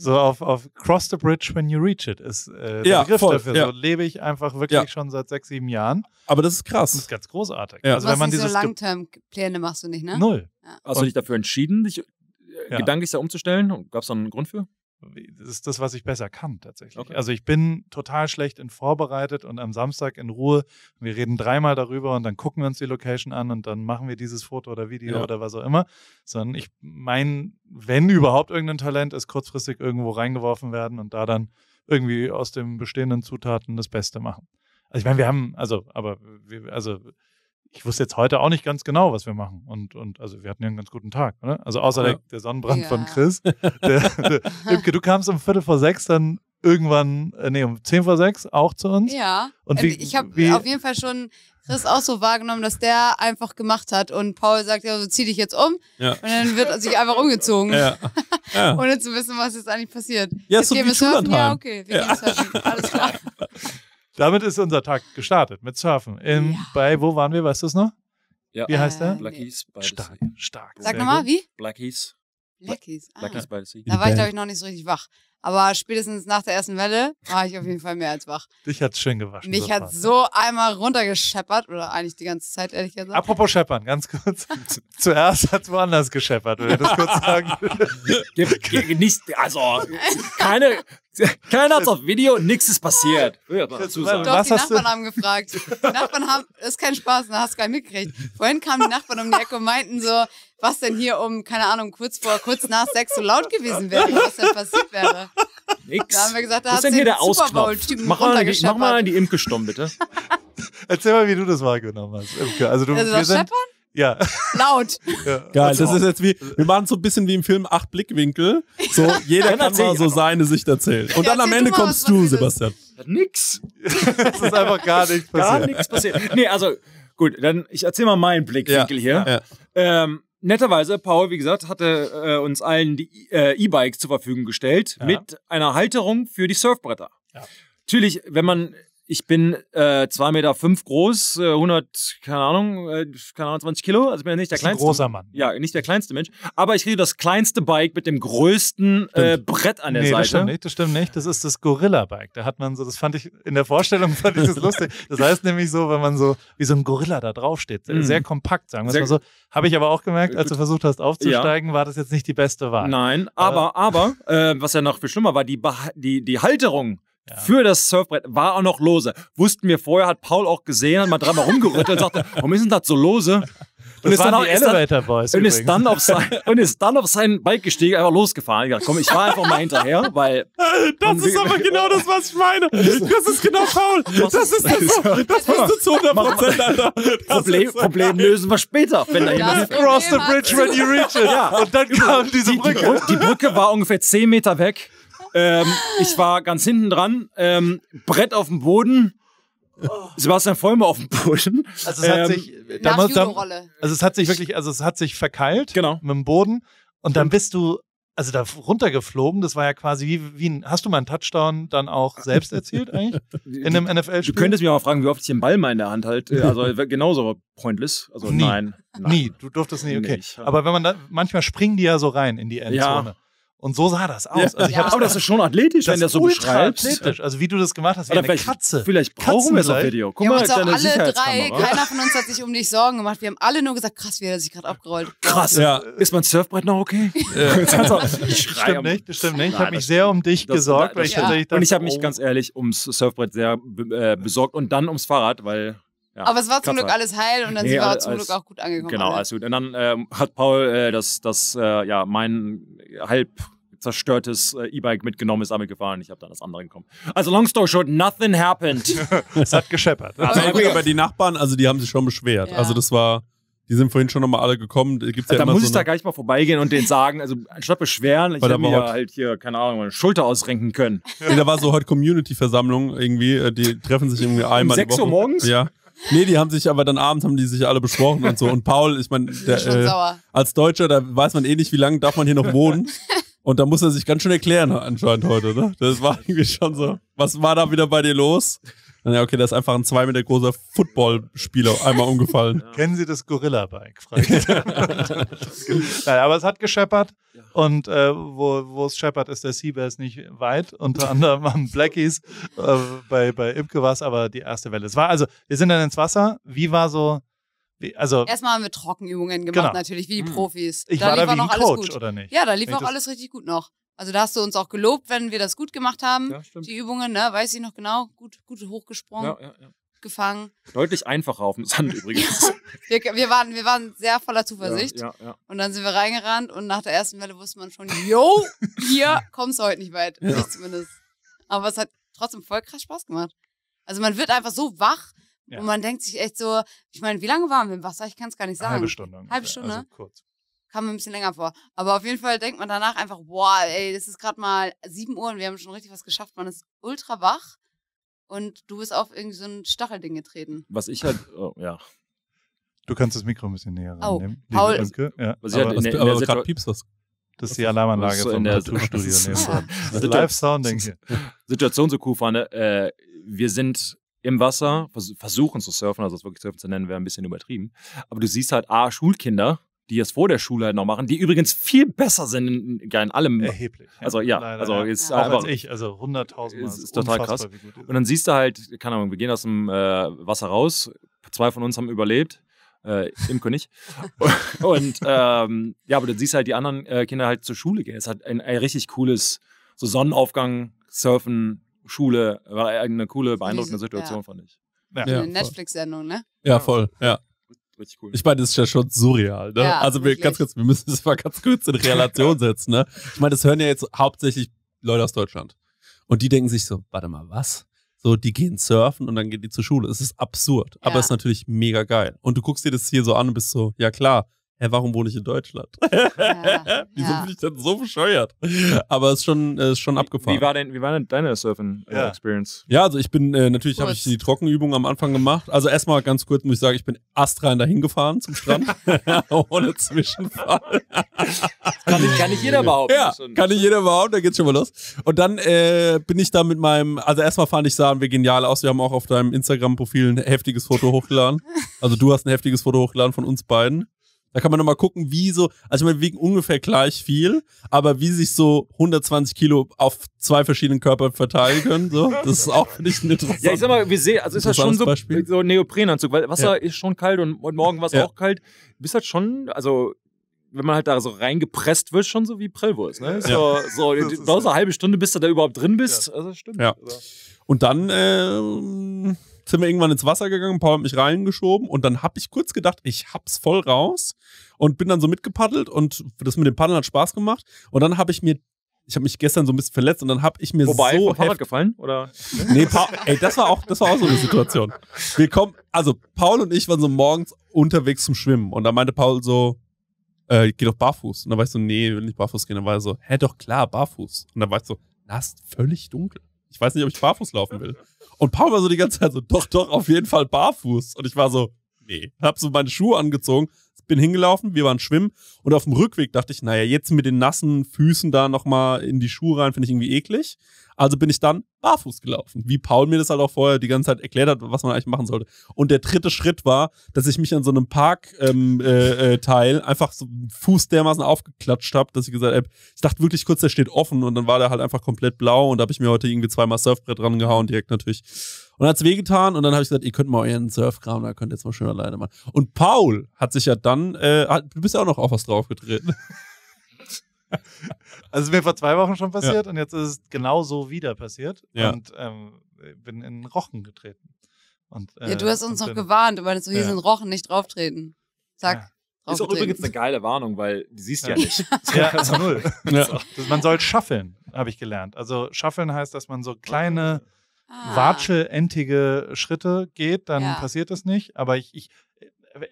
So auf, auf Cross the Bridge when you reach it ist äh, der Ja, Begriff voll, dafür. ja. So lebe ich einfach wirklich Ja. schon seit sechs, sieben Jahren. Aber das ist Das krass. ist ganz großartig. Ja. Also Was wenn man so dieses Ge- Langterm-Pläne machst du nicht, ne? Null. Hast du dich dafür entschieden, dich äh, Ja. gedanklich da umzustellen? Gab es da einen Grund für? Das ist das, was ich besser kann, tatsächlich. Okay. Also ich bin total schlecht in vorbereitet und am Samstag in Ruhe. Wir reden dreimal darüber und dann gucken wir uns die Location an und dann machen wir dieses Foto oder Video Ja. oder was auch immer. Sondern ich mein, wenn überhaupt irgendein Talent ist, kurzfristig irgendwo reingeworfen werden und da dann irgendwie aus den bestehenden Zutaten das Beste machen. Also ich meine, wir haben, also, aber wir, also ich wusste jetzt heute auch nicht ganz genau, was wir machen. Und, und also wir hatten ja einen ganz guten Tag, oder? Also außer Ja. der, der Sonnenbrand Ja. von Chris. Der, der, (laughs) Imke, du kamst um Viertel vor sechs dann irgendwann, äh, nee, um zehn vor sechs auch zu uns. Ja. Und Und wie- ich habe auf jeden Fall schon Chris auch so wahrgenommen, dass der einfach gemacht hat und Paul sagt, ja, so zieh dich jetzt um. Ja. Und dann wird sich einfach umgezogen. Ja. ja. (laughs) Ohne zu wissen, was jetzt eigentlich passiert. Ja, jetzt so gehen wie wir surfen. Ja, okay, wir gehen surfen. Alles klar. (laughs) Damit ist unser Tag gestartet mit Surfen. In, Ja. Bei, wo waren wir, weißt du es noch? Ja. Wie heißt der? Äh, Blackies by the Stark, Sea. stark. Sag nochmal, wie? Blackies. Blackies. Ah. Blackies by the Sea. Da war ich, glaube ich, noch nicht so richtig wach. Aber spätestens nach der ersten Welle war ich auf jeden Fall mehr als wach. Dich hat's schön gewaschen. Mich hat so einmal runtergescheppert, oder eigentlich die ganze Zeit, ehrlich gesagt. Apropos Scheppern, ganz kurz. (laughs) Zuerst hat's woanders gescheppert, wenn ich das kurz sagen Ge- ge- nicht, also, keine, keiner hat's auf Video, nichts ist passiert. Mal dazu sagen. Doch, Was die hast du- Nachbarn haben gefragt. Die Nachbarn haben, ist kein Spaß, da hast du gar nicht mitgekriegt. Vorhin kamen die Nachbarn um die Ecke und meinten so, was denn hier um, keine Ahnung, kurz vor, kurz nach sechs so laut gewesen wäre, was denn passiert wäre. Nix. Da haben wir gesagt, da ist denn den hier der Super? Bowl-Typen Mach mal, die, mach mal die Imke stumm, bitte. (laughs) Erzähl mal, wie du das wahrgenommen hast. Imke. Also, du, Also wir das sind, Scheppern? ja. Laut. (laughs) ja. Geil, das ist jetzt wie, wir machen so ein bisschen wie im Film Acht Blickwinkel. So, jeder kann mal so seine Sicht erzählen. Und Ja, dann am erzähl Ende du mal, kommst du. Sebastian. Nix. (laughs) Es ist einfach gar nichts Gar passiert. nichts passiert. Nee, also, gut, dann, ich erzähl mal meinen Blickwinkel hier. Ja. Ähm, netterweise, Paul, wie gesagt, hatte äh, uns allen die äh, E-Bikes zur Verfügung gestellt Ja. mit einer Halterung für die Surfbretter. Ja. Natürlich, wenn man, ich bin äh, 2,5 Meter fünf groß, äh, 100, keine Ahnung, äh, keine Ahnung, 20 Kilo, also ich bin ja nicht der Das ist ein kleinste. großer Mann. Ja, nicht der kleinste Mensch, aber ich kriege das kleinste Bike mit dem größten äh, Brett an der nee, Seite. das stimmt nicht, das stimmt nicht. Das ist das Gorilla-Bike. Da hat man so, das fand ich, in der Vorstellung fand ich das lustig. Das heißt nämlich so, wenn man so, wie so ein Gorilla da draufsteht. Sehr, Mhm. sehr kompakt, sagen wir es mal so. Habe ich aber auch gemerkt, als du Gut. versucht hast aufzusteigen, war das jetzt nicht die beste Wahl. Nein, aber, aber, äh, was ja noch viel schlimmer war, die, die, die Halterung Ja. für das Surfbrett war auch noch lose. Wussten wir vorher, hat Paul auch gesehen, hat mal dreimal rumgerüttelt und sagte, warum ist denn das so lose? Das ist dann auch- die ist dann- Und ist, dann auf sein, und ist dann auf sein Bike gestiegen, einfach losgefahren. Ich dachte, komm, ich fahr einfach mal hinterher, weil. Das Und ist aber genau das, was ich meine. Das ist genau Paul. Das ist das, so, das wirst du zu 100 Prozent, Alter. Das Problem, Problem lösen wir später, wenn da jemand. Cross the bridge when you reach it. Ja. Und dann kam diese Die, die, Brücke. Brücke, die Brücke war ungefähr 10 Meter weg. Ähm, ich war ganz hinten dran, ähm, Brett auf dem Boden. Sebastian Vollmer auf dem Boden. Also es hat Ähm, sich, Nach damals, dann, also es hat sich wirklich, also es hat sich verkeilt Genau. mit dem Boden und dann bist du, also da runtergeflogen. Das war ja quasi wie, wie ein, hast du mal einen Touchdown dann auch selbst erzielt eigentlich (laughs) in einem Du NFL-Spiel? könntest mich mal fragen, wie oft ich den Ball mal in der Hand halte. Also (laughs) genauso pointless. Also Nie. nein. nein. Nie, du durftest nie, okay. Nicht. Aber wenn man da, manchmal springen die ja so rein in die Endzone. Und so sah das aus. Ja. Also ich Ja. Aber das ist schon athletisch, wenn du das so beschreibst. athletisch. Also wie du das gemacht hast, wie Oder eine vielleicht, Katze. vielleicht brauchen wir es auf. Video. Guck Wir haben mal, uns auch deine alle drei, keiner von uns hat sich um dich Sorgen gemacht. Wir haben alle nur gesagt, krass, wie hat er sich gerade abgerollt. Krass. Ja. Ist mein Surfbrett noch okay? (laughs) Auch- ich Stimmt nicht, das stimmt nicht. Ich habe mich sehr um dich das- gesorgt, weil das- ich ja. tatsächlich Und ich habe dachte, mich oh, ganz ehrlich ums Surfbrett sehr äh, besorgt und dann ums Fahrrad, weil. Ja, Aber es war zum. Glück alles heil und dann Nee, sind wir alles- zum Glück auch gut angekommen. Genau, alle. alles gut. Und dann ähm, hat Paul äh, das, das äh, ja, mein halb zerstörtes äh, E-Bike mitgenommen, ist damit gefahren. Ich habe dann das andere gekommen. Also long story short, nothing happened. (laughs) es hat gescheppert. (laughs) Also, ja, aber die Nachbarn, also die haben sich schon beschwert. Ja. Also das war, die sind vorhin schon nochmal alle gekommen. Da gibt's ja da muss so ich da gar nicht mal vorbeigehen und denen sagen, also anstatt beschweren, ich Weil hätte mir heute- halt hier, keine Ahnung, meine Schulter ausrenken können. (laughs) nee, da war so heute Community-Versammlung irgendwie. äh, Die treffen sich irgendwie einmal die 6 Woche. Uhr morgens? Ja. Nee, die haben sich aber dann abends haben die sich alle besprochen und so. Und Paul, ich meine, äh, als Deutscher, da weiß man eh nicht, wie lange darf man hier noch wohnen. Und da muss er sich ganz schön erklären anscheinend heute, ne? Das war irgendwie schon so. Was war da wieder bei dir los? Dann, ja, okay, da ist einfach ein zwei Meter großer Footballspieler einmal umgefallen. (laughs) Kennen Sie das Gorilla-Bike? fragt. (laughs) Nein, aber es hat gescheppert. Und äh, wo, es scheppert, ist der Seabass nicht weit. Unter anderem am Blackies. Äh, bei, bei Imke war es aber die erste Welle. Es war also, wir sind dann ins Wasser. Wie war so, also Erstmal haben wir Trockenübungen gemacht, Genau. natürlich, wie die Hm. Profis. ich war lief da auch wie ein noch alles Coach, gut. oder nicht? Ja, da lief auch alles richtig gut noch. Also da hast du uns auch gelobt, wenn wir das gut gemacht haben. Ja, stimmt. Die Übungen, ne, weiß ich noch genau. Gut, gut hochgesprungen, Ja, ja, ja. gefangen. Deutlich einfacher auf dem Sand übrigens. (laughs) Wir, wir, waren, wir waren sehr voller Zuversicht. Ja, ja, Und dann sind wir reingerannt und nach der ersten Welle wusste man schon, yo, hier (laughs) kommst du heute nicht weit. Ja. Ich zumindest. Aber es hat trotzdem voll krass Spaß gemacht. Also man wird einfach so wach Ja. und man denkt sich echt so, ich meine, wie lange waren wir im Wasser? Ich kann es gar nicht Eine sagen. halbe Stunde. ungefähr, Halbe Stunde? Also kurz. Kam mir ein bisschen länger vor. Aber auf jeden Fall denkt man danach einfach, boah, ey, das ist gerade mal 7 Uhr und wir haben schon richtig was geschafft. Man ist ultra wach und du bist auf irgendwie so ein Stachelding getreten. Was ich halt, oh, ja. Du kannst das Mikro ein bisschen näher Oh, rannehmen. Paul- liebe Imke. Ja, Was ich aber halt in Was, der, in aber der gerade piepst was. (laughs) das ist die Alarmanlage so vom in der- Tattoo-Studio das ist- nebenan. Das ist- Live-Sound, denke ich. Situation so cool fand, äh, wir sind im Wasser, vers versuchen zu surfen, also das wirklich surfen zu nennen, wäre ein bisschen übertrieben. Aber du siehst halt A, Schulkinder, die es vor der Schule halt noch machen, die übrigens viel besser sind in, in, in allem. Erheblich. Also ja, Leider, also ja. ist Ja. Auch einfach. als ich, also hunderttausendmal. Ist- ist total die Und dann siehst du halt, keine Ahnung, wir gehen aus dem äh, Wasser raus, zwei von uns haben überlebt. Äh, Imke nicht. (laughs) Und ähm, ja, aber dann siehst du halt die anderen äh, Kinder halt zur Schule gehen. Es hat ein, ein richtig cooles, so Sonnenaufgang, Surfen, Schule, war eine coole, beeindruckende Situation, ja. fand ich. Ja. Ja, eine voll. Netflix-Sendung, ne? Ja, voll. Ja. Richtig cool. Ich meine, das ist ja schon surreal, ne? Ja, also wir, wirklich. ganz kurz, wir müssen das mal ganz kurz in Relation (laughs) setzen, ne? Ich meine, das hören ja jetzt hauptsächlich Leute aus Deutschland. Und die denken sich so, warte mal, was? So, die gehen surfen und dann gehen die zur Schule. Es ist absurd, aber Ja. es ist natürlich mega geil. Und du guckst dir das hier so an und bist so, ja klar, hä, warum wohne ich in Deutschland? Ja, (laughs) Wieso ja. bin ich denn so bescheuert? Aber es ist schon, äh, ist schon abgefahren. Wie war denn, wie war denn deine Ja. Surfen-Experience? Ja, also ich bin, äh, natürlich habe ich die Trockenübung am Anfang gemacht. Also erstmal ganz kurz muss ich sagen, ich bin astrein dahin gefahren zum Strand. (laughs) Ohne Zwischenfall. Kann, nicht- kann nicht jeder behaupten. Ja, kann nicht jeder behaupten, da geht's schon mal los. Und dann äh, bin ich da mit meinem, also erstmal fand ich, sahen wir genial aus. Wir haben auch auf deinem Instagram-Profil ein heftiges Foto hochgeladen. Also du hast ein heftiges Foto hochgeladen von uns beiden. Da kann man nochmal gucken, wie so, also wir wiegen ungefähr gleich viel, aber wie sich so 120 Kilo auf zwei verschiedenen Körpern verteilen können, so, das ist auch, finde ich, ein interessant. Ja, ich sag mal, wir sehen, also ist das schon so, Interessantes Beispiel. so ein Neoprenanzug, weil Wasser Ja. ist schon kalt und, und morgen war es Ja. auch kalt. Du bist halt schon, also wenn man halt da so reingepresst wird, schon so wie Prellwurst. Ne? So, so, Das du brauchst so. eine halbe Stunde, bis du da überhaupt drin bist. Also das stimmt. Ja. Also, Und dann ähm, sind wir irgendwann ins Wasser gegangen, Paul hat mich reingeschoben und dann habe ich kurz gedacht, ich hab's voll raus und bin dann so mitgepaddelt und das mit dem Paddeln hat Spaß gemacht und dann habe ich mir ich habe mich gestern so ein bisschen verletzt und dann habe ich mir Wobei, so Fahrrad heftig- gefallen? Oder? Nee, Pa- ey, das war auch, das war auch so eine Situation. Wir kommen, also Paul und ich waren so morgens unterwegs zum Schwimmen und da meinte Paul so, äh, geh doch barfuß. Und dann war ich so, nee, will nicht barfuß gehen. Dann war er so, hä, doch klar, barfuß. Und dann war ich so, na, ist völlig dunkel. Ich weiß nicht, ob ich barfuß laufen will. Und Paul war so die ganze Zeit so, doch, doch, auf jeden Fall barfuß. Und ich war so, nee. Hab so meine Schuhe angezogen, bin hingelaufen, wir waren schwimmen und auf dem Rückweg dachte ich, naja, jetzt mit den nassen Füßen da nochmal in die Schuhe rein, finde ich irgendwie eklig. Also bin ich dann barfuß gelaufen, wie Paul mir das halt auch vorher die ganze Zeit erklärt hat, was man eigentlich machen sollte. Und der dritte Schritt war, dass ich mich an so einem Parkteil ähm, äh, äh, einfach so Fuß dermaßen aufgeklatscht habe, dass ich gesagt habe, ich dachte wirklich kurz, der steht offen und dann war der halt einfach komplett blau und da habe ich mir heute irgendwie zweimal Surfbrett dran gehauen, direkt natürlich. Und hat's wehgetan und dann habe ich gesagt, ihr könnt mal euren Surfkram, da könnt ihr jetzt mal schön alleine machen. Und Paul hat sich ja dann, äh, hat, du bist ja auch noch auf was draufgetreten. (laughs) Also ist mir vor zwei Wochen schon passiert und jetzt ist es genau so wieder passiert. Ja. Und ähm, bin in den Rochen getreten. Und, äh, Ja, du hast uns noch bin- gewarnt, du meinst so, hier Ja. sind Rochen, nicht drauftreten. Zack. Ja. Ist auch übrigens eine geile Warnung, weil die siehst du ja Ja. nicht. (laughs) Ja, (laughs) also null. Ja. Das, man soll schaffeln, habe ich gelernt. Also schaffeln heißt, dass man so kleine, Ah. watschelentige Schritte geht, dann Ja. passiert das nicht. Aber ich, ich äh,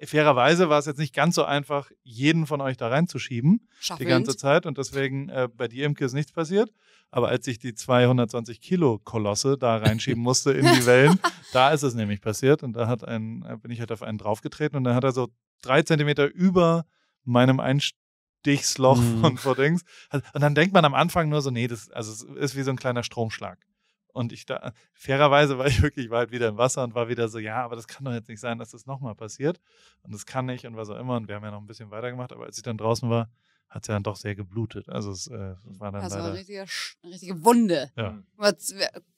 fairerweise war es jetzt nicht ganz so einfach, jeden von euch da reinzuschieben die Schaffelnd. ganze Zeit. Und deswegen äh, bei dir, Imke, ist nichts passiert. Aber als ich die 220 Kilo Kolosse da reinschieben musste in die Wellen, (laughs) da ist es nämlich passiert. Und da hat ein, äh, bin ich halt auf einen draufgetreten und dann hat er so drei Zentimeter über meinem Einstichsloch Mhm. (laughs) von vor Dings. Und dann denkt man am Anfang nur so, nee, das also es ist wie so ein kleiner Stromschlag. Und ich da, fairerweise war ich wirklich, war halt wieder im Wasser und war wieder so, ja, aber das kann doch jetzt nicht sein, dass das nochmal passiert. Und das kann nicht und was auch immer. Und wir haben ja noch ein bisschen weitergemacht, aber als ich dann draußen war, hat es ja dann doch sehr geblutet. Also es äh, war dann Also eine leider. richtige, Sch- eine richtige Wunde. Ja.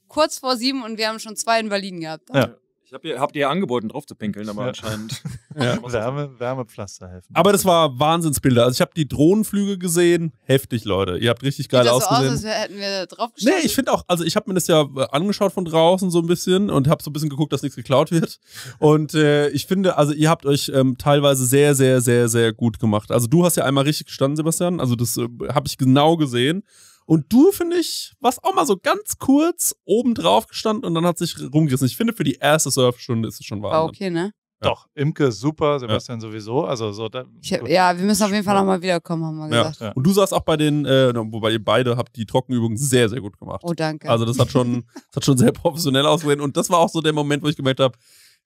Kurz vor sieben und wir haben schon zwei in Berlin gehabt. Ja. Ich hab ihr, habt ihr angeboten, drauf zu pinkeln, aber Ja. anscheinend. (laughs) Ja. Wärme, Wärmepflaster helfen. Aber das war Wahnsinnsbilder. Also ich habe die Drohnenflüge gesehen. Heftig, Leute. Ihr habt richtig Sieht geil das so aus, ausgesehen. als hätten wir drauf Nee, ich finde auch, also ich habe mir das ja äh, angeschaut von draußen so ein bisschen und habe so ein bisschen geguckt, dass nichts geklaut wird. Und äh, ich finde, also ihr habt euch ähm, teilweise sehr, sehr, sehr, sehr gut gemacht. Also du hast ja einmal richtig gestanden, Sebastian. Also das äh, habe ich genau gesehen. Und du, finde ich, warst auch mal so ganz kurz oben drauf gestanden und dann hat sich rumgerissen. Ich finde, für die erste Surfstunde ist es schon War Wahnsinn. okay, ne? Doch, Imke super, Sebastian sowieso. Also so, da, Ich, ja, wir müssen auf jeden Fall nochmal wiederkommen, haben wir Ja. gesagt. Ja. Und du saßt auch bei den, äh, wobei ihr beide habt die Trockenübungen sehr, sehr gut gemacht. Oh, danke. Also das hat schon, (laughs) das hat schon sehr professionell ausgesehen. Und das war auch so der Moment, wo ich gemerkt habe,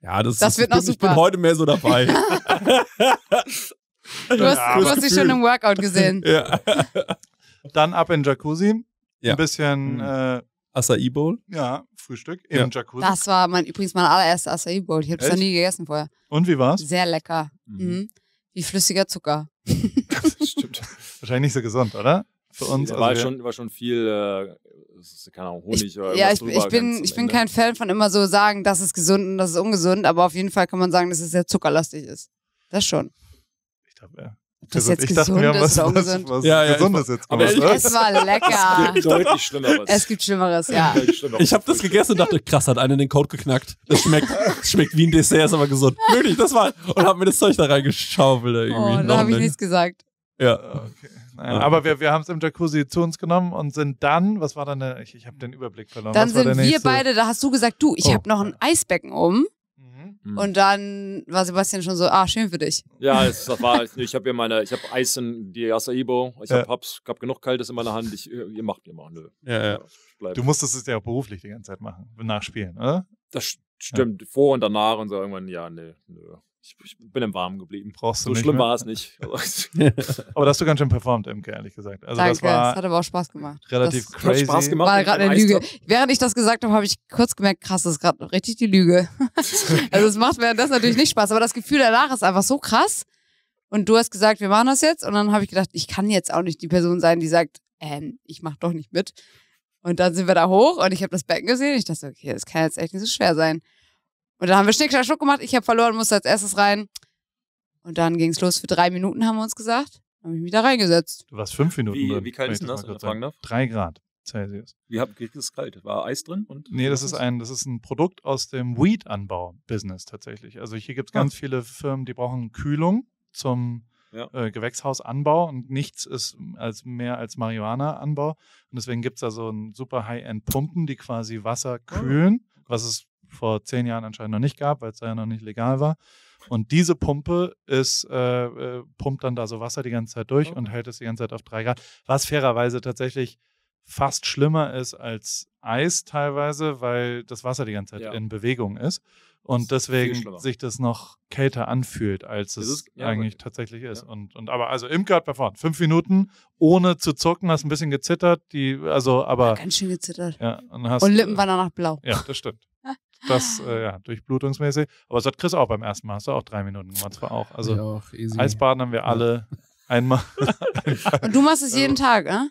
ja, das, Das ist, wird ich, noch bin, ich bin super. heute mehr so dabei. (laughs) du hast, Ja, (laughs) du hast dich schon im Workout gesehen. ja. Dann ab in Jacuzzi. Ja. Ein bisschen, Mhm. äh, Acai Bowl. ja, Frühstück im Ja. Jacuzzi. Das war mein, übrigens mein allererster Acai Bowl. Ich habe das noch nie gegessen vorher. Und wie war's? Sehr lecker. Mhm. Mhm. Wie flüssiger Zucker. (laughs) (laughs) Stimmt. Wahrscheinlich nicht so gesund, oder? Für uns. Da also war, schon, war schon viel, äh, es ist, keine Ahnung, Honig oder Ja, ich, ich, bin, ich bin Ende. kein Fan von immer so sagen, das ist gesund und das ist ungesund, aber auf jeden Fall kann man sagen, dass es sehr zuckerlastig ist. Das schon. Ich, glaub, ja. Das Gesund. jetzt ich dachte, wir haben gesund ist was, was, ungesund. was Ja, ja, Gesundes jetzt aber gemacht, ich-? Es war lecker. (laughs) Es gibt deutlich Schlimmeres. es gibt Schlimmeres, ja. Ich habe das gegessen und dachte, krass, hat einer den Code geknackt. Das schmeckt, (laughs) schmeckt wie ein Dessert, ist aber gesund. Wirklich, das war. Und hab mir das Zeug da reingeschaufelt. da Irgendwie. Oh, da habe ich nichts gesagt. Ja. Okay. Naja, aber wir, wir haben es im Jacuzzi zu uns genommen und sind dann, was war dann der, ich, ich habe den Überblick verloren. Dann was sind wir beide, da hast du gesagt, du, ich Oh. habe noch ein Eisbecken oben. Mhm. Und dann war Sebastian schon so, ah, schön für dich. Ja, es, das war, ich habe hier meine, ich habe Eis in die Acaibo, ich Ja. habe hab's, hab genug Kaltes in meiner Hand, ich, ihr macht, ihr macht, nö. Ja, ja. Du musstest es ja auch beruflich die ganze Zeit machen, nachspielen, oder? Das st- stimmt, vor und danach und so irgendwann, ja, nee, nö. Ich, ich bin im Warmen geblieben. Brauchst du So nicht schlimm mehr. war es nicht. (laughs) (laughs) Aber da hast du ganz schön performt, Imke, ehrlich gesagt. Also Danke, das es war hat aber auch Spaß gemacht. relativ das hat crazy. Spaß gemacht. War gerade eine Lüge. Während ich das gesagt habe, habe ich kurz gemerkt, krass, das ist gerade richtig die Lüge. (laughs) also es macht mir das natürlich nicht Spaß, aber das Gefühl danach ist einfach so krass. Und du hast gesagt, wir machen das jetzt. Und dann habe ich gedacht, ich kann jetzt auch nicht die Person sein, die sagt, ähm, ich mach doch nicht mit. Und dann sind wir da hoch und ich habe das Becken gesehen. Ich dachte, okay, das kann jetzt echt nicht so schwer sein. Und dann haben wir Schnick, Schnack, Schnuck gemacht. Ich habe verloren, musste als erstes rein. Und dann ging es los für drei Minuten, haben wir uns gesagt. Dann habe ich mich da reingesetzt. Du warst fünf Minuten Wie, drin. wie kalt ist denn das, wenn ich fragen sagen. darf? Drei Grad Celsius. Wie habt ist es kalt? War Eis drin? Und Nee, das ist ein, das ist ein Produkt aus dem Weed-Anbau-Business tatsächlich. Also hier gibt es ganz viele Firmen, die brauchen Kühlung zum Ja. äh, Gewächshausanbau und nichts ist als mehr als Marihuana-Anbau. Und deswegen gibt es da so ein super High-End-Pumpen, die quasi Wasser kühlen, was es vor zehn Jahren anscheinend noch nicht gab, weil es da ja noch nicht legal war. Und diese Pumpe ist, äh, äh, pumpt dann da so Wasser die ganze Zeit durch Okay. und hält es die ganze Zeit auf drei Grad. Was fairerweise tatsächlich fast schlimmer ist als Eis teilweise, weil das Wasser die ganze Zeit Ja. in Bewegung ist. und Das deswegen sich das noch kälter anfühlt, als es ist- ja, eigentlich aber- tatsächlich ist. ja. Und, und aber also Imke hat performt. Fünf Minuten ohne zu zucken, hast ein bisschen gezittert, die, also aber Ganz schön gezittert. ja, und hast. Und Lippen waren danach blau. Ja, das stimmt. (laughs) Das, äh, ja, durchblutungsmäßig. Aber das hat Chris auch beim ersten Mal. Hast du auch drei Minuten gemacht, zwar auch. Also ja, auch easy. Eisbaden haben wir alle einmal. (laughs) Und du machst es jeden Also- Tag, ne?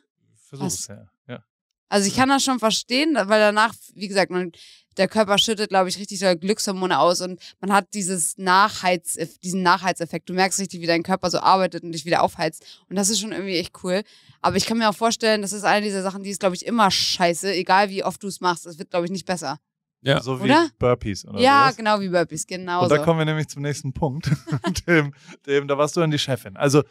Versuch's, ja. ja. Also ich kann das schon verstehen, weil danach, wie gesagt, man, der Körper schüttet, glaube ich, richtig doll Glückshormone aus und man hat dieses Nachheiz, diesen Nachheizeffekt. Du merkst richtig, wie dein Körper so arbeitet und dich wieder aufheizt. Und das ist schon irgendwie echt cool. Aber ich kann mir auch vorstellen, das ist eine dieser Sachen, die ist, glaube ich, immer scheiße, egal wie oft du es machst. Es wird, glaube ich, nicht besser. Ja. So wie Oder? Burpees oder ja, sowas. genau wie Burpees, genau Und da so. kommen wir nämlich zum nächsten Punkt. (laughs) dem, dem, da warst du dann die Chefin. Also,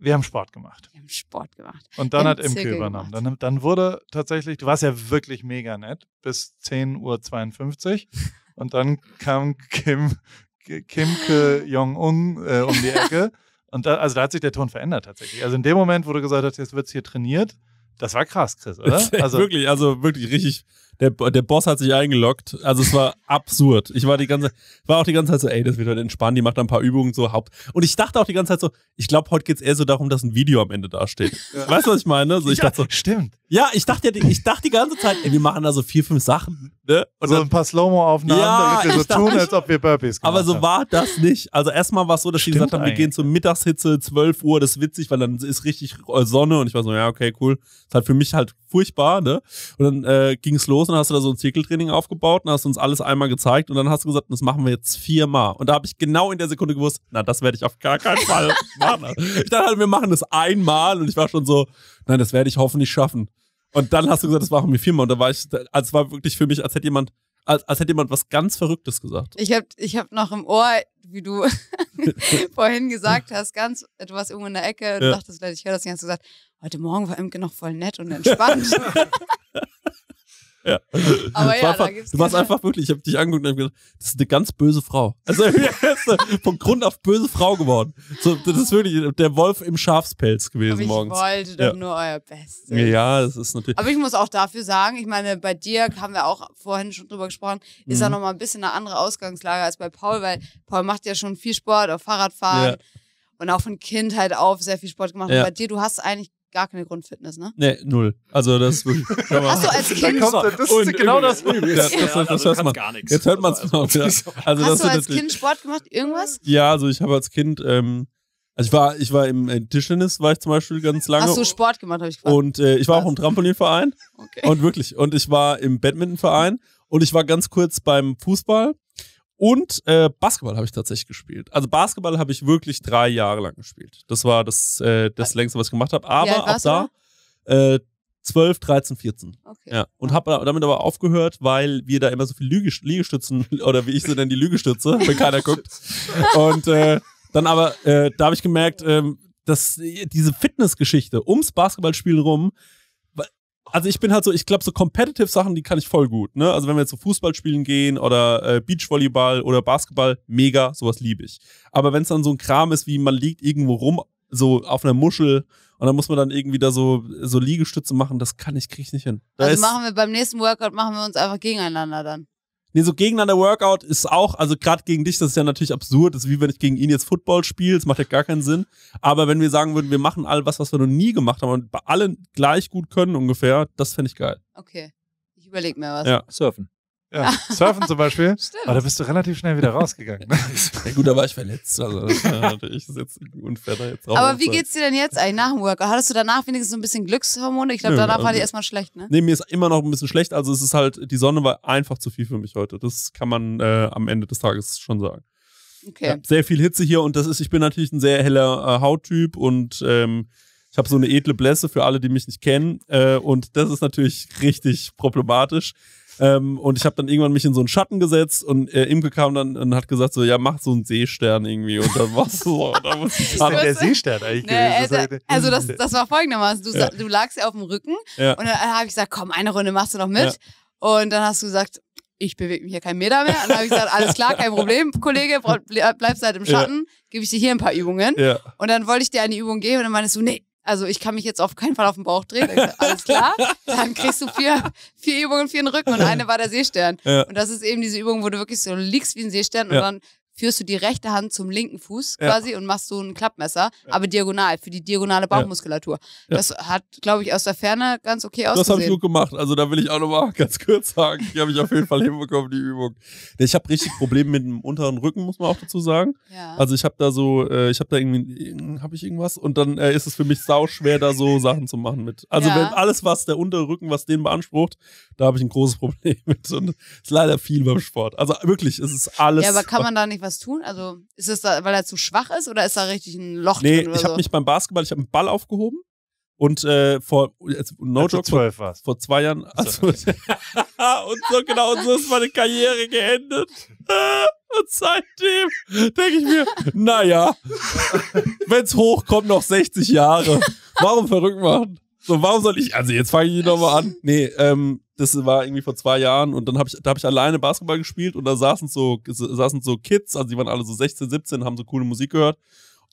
wir haben Sport gemacht. Wir haben Sport gemacht. Und dann Im hat Imke Zirkel übernommen. Dann, dann wurde tatsächlich, du warst ja wirklich mega nett, bis 10.52 Uhr. (laughs) Und dann kam Kim, Kimke Jong-un äh, um die Ecke. (laughs) Und da, also da hat sich der Ton verändert tatsächlich. Also in dem Moment, wo du gesagt hast, jetzt wird's hier trainiert, das war krass, Chris, oder? Also, wirklich, also wirklich richtig. Der, der Boss hat sich eingeloggt. Also es war absurd. Ich war die ganze, war auch die ganze Zeit so, ey, das wird heute entspannt. Die macht da ein paar Übungen so Haupt. Und ich dachte auch die ganze Zeit so, ich glaube, heute geht's eher so darum, dass ein Video am Ende dasteht. Weißt du, was ich meine? So, ich ja, dachte so, stimmt. ja, ich dachte ja, die- ich dachte die ganze Zeit, ey, wir machen da so vier, fünf Sachen. Ne? Und so dann, ein paar Slow-Mo-Aufnahmen, Ja, damit wir so tun, als ob wir Burpees gemacht aber so haben. war das nicht. Also erstmal war es so, dass Stimmt gesagt haben, wir gehen zur Mittagshitze, 12 Uhr, das ist witzig, weil dann ist richtig Sonne und ich war so, ja, okay, cool. Ist halt für mich halt furchtbar, ne? Und dann äh, ging es los und dann hast du da so ein Zirkeltraining aufgebaut und hast uns alles einmal gezeigt und dann hast du gesagt, das machen wir jetzt viermal. Und da habe ich genau in der Sekunde gewusst, na, das werde ich auf gar keinen Fall (laughs) machen. Ich dachte halt, wir machen das einmal und ich war schon so, nein, das werde ich hoffentlich schaffen. Und dann hast du gesagt, das machen wir viermal und da war ich, also es war wirklich für mich, als hätte jemand, als, als hätte jemand was ganz Verrücktes gesagt. Ich habe ich hab noch im Ohr, wie du (laughs) vorhin gesagt hast, ganz, du warst irgendwo in der Ecke und Ja. dachtest vielleicht, ich höre das nicht, hast du gesagt, heute Morgen war Imke noch voll nett und entspannt. (laughs) Ja. Aber ja, einfach, da du warst einfach wirklich, ich habe dich angeguckt und hab gesagt, das ist eine ganz böse Frau. Also (laughs) von Grund auf böse Frau geworden. So, das ist wirklich der Wolf im Schafspelz gewesen Aber ich morgens. wollte doch Ja. nur euer Bestes. Ja, das ist natürlich. Aber ich muss auch dafür sagen, ich meine, bei dir haben wir auch vorhin schon drüber gesprochen, ist ja Mhm. nochmal ein bisschen eine andere Ausgangslage als bei Paul, weil Paul macht ja schon viel Sport, auf Fahrradfahren Ja. und auch von Kindheit auf sehr viel Sport gemacht. Ja. Und bei dir, du hast eigentlich gar keine Grundfitness, ne? Nee, null. Also das ist wirklich. (laughs) Hast du als Da Kind, kommt, das Und ist genau das. Ja, das, das, das, das hört man. gar nichts. Jetzt hört man es noch. Ja. Also das hast du als Kind Sport gemacht? Irgendwas? Ja, also ich habe als Kind, ähm, also ich war, ich war im äh, Tischtennis, war ich zum Beispiel ganz lange. Hast du Sport gemacht, habe ich gefragt. und äh, ich war auch im Trampolinverein. (laughs) okay. Und wirklich. Und ich war im Badmintonverein und ich war ganz kurz beim Fußball und äh, Basketball habe ich tatsächlich gespielt. Also Basketball habe ich wirklich drei Jahre lang gespielt. Das war das, äh, das längste, was ich gemacht habe. Aber ab da äh, 12, 13, 14. okay. Ja. Und habe damit aber aufgehört, weil wir da immer so viel Lüge, Liegestützen (laughs) oder wie ich sie nenne, die Lügestütze, (laughs) wenn keiner guckt. Und äh, dann aber, äh, da habe ich gemerkt, ähm, dass diese Fitnessgeschichte ums Basketballspielen rum, also ich bin halt so, ich glaube, so competitive Sachen, die kann ich voll gut. Ne? Also wenn wir jetzt so Fußball spielen gehen oder äh, Beachvolleyball oder Basketball, mega, sowas liebe ich. Aber wenn es dann so ein Kram ist, wie man liegt irgendwo rum, so auf einer Muschel und dann muss man dann irgendwie da so, so Liegestütze machen, das kann ich, krieg ich nicht hin. Da Also machen wir beim nächsten Workout machen wir uns einfach gegeneinander dann. Nee, so gegeneinander Workout ist auch, also gerade gegen dich, das ist ja natürlich absurd. Das ist wie wenn ich gegen ihn jetzt Football spiele, das macht ja gar keinen Sinn. Aber wenn wir sagen würden, wir machen all was, was wir noch nie gemacht haben und bei allen gleich gut können ungefähr, das fände ich geil. Okay. Ich überlege mir was. Ja. Surfen. Ja, Surfen zum Beispiel. (laughs) Stimmt. Aber da bist du relativ schnell wieder rausgegangen. ne? (laughs) Ja gut, da war ich verletzt. Also das war natürlich jetzt unfair da jetzt drauf Aber wie geht's dir denn jetzt eigentlich nach dem Workout? Hattest du danach wenigstens so ein bisschen Glückshormone? Ich glaube, danach war also- die erstmal schlecht, ne? Nee, mir ist immer noch ein bisschen schlecht. Also es ist halt, die Sonne war einfach zu viel für mich heute. Das kann man äh, am Ende des Tages schon sagen. Okay. Ja, sehr viel Hitze hier und das ist, ich bin natürlich ein sehr heller äh, Hauttyp und ähm, ich habe so eine edle Blässe für alle, die mich nicht kennen. Äh, und das ist natürlich richtig problematisch. Ähm, und ich habe dann irgendwann mich in so einen Schatten gesetzt und äh, Imke kam dann und hat gesagt so, ja, mach so einen Seestern irgendwie. Und dann war so, ich (laughs) Was ist denn der? Seestern eigentlich Nee, gewesen? also, also das, das war folgendermaßen. Du, Ja. du lagst ja auf dem Rücken Ja. und dann habe ich gesagt, komm, eine Runde machst du noch mit. Und dann hast du gesagt, ich bewege mich hier keinen Meter mehr. Und dann habe ich gesagt, alles klar, kein Problem, Kollege, ble- bleibst halt im Ja. Schatten, gebe ich dir hier ein paar Übungen. Ja, Und dann wollte ich dir eine Übung geben und dann meinst du, nee, also ich kann mich jetzt auf keinen Fall auf den Bauch drehen. Alles klar, dann kriegst du vier, vier Übungen für den Rücken und eine war der Seestern. Ja. Und das ist eben diese Übung, wo du wirklich so liegst wie ein Seestern und Ja. dann führst du die rechte Hand zum linken Fuß Ja. quasi und machst so ein Klappmesser, aber diagonal, für die diagonale Bauchmuskulatur. Ja. Das hat, glaube ich, aus der Ferne ganz okay Das habe ich ausgesehen. gut gemacht. Also da will ich auch nochmal (laughs) ganz kurz sagen, die habe ich auf jeden Fall hinbekommen, die Übung. Ich habe richtig Probleme mit dem unteren Rücken, muss man auch dazu sagen. ja. Also ich habe da so, äh, ich habe da irgendwie, habe ich irgendwas und dann äh, ist es für mich sau schwer, da so Sachen zu machen mit. Also Ja. wenn alles, was der untere Rücken, was den beansprucht, da habe ich ein großes (laughs) Problem mit. Und es ist leider viel beim Sport. Also wirklich, es ist alles. ja, aber kann man da nicht was tun? Also ist es da, weil er zu schwach ist oder ist da richtig ein Loch Nee, drin oder ich habe so? mich beim Basketball, ich habe einen Ball aufgehoben und äh, vor, no joke, vor, zwölf warst. vor zwei Jahren. Also, (laughs) und so genau, und so ist meine Karriere geendet. (laughs) Und seitdem denke ich mir, naja, wenn's hochkommt, noch 60 Jahre. Warum verrückt machen? So, warum soll ich, also jetzt fange ich nochmal an. Nee, ähm, das war irgendwie vor zwei Jahren und dann habe ich, da habe ich alleine Basketball gespielt und da saßen so, saßen so Kids, also die waren alle so 16, 17, haben so coole Musik gehört.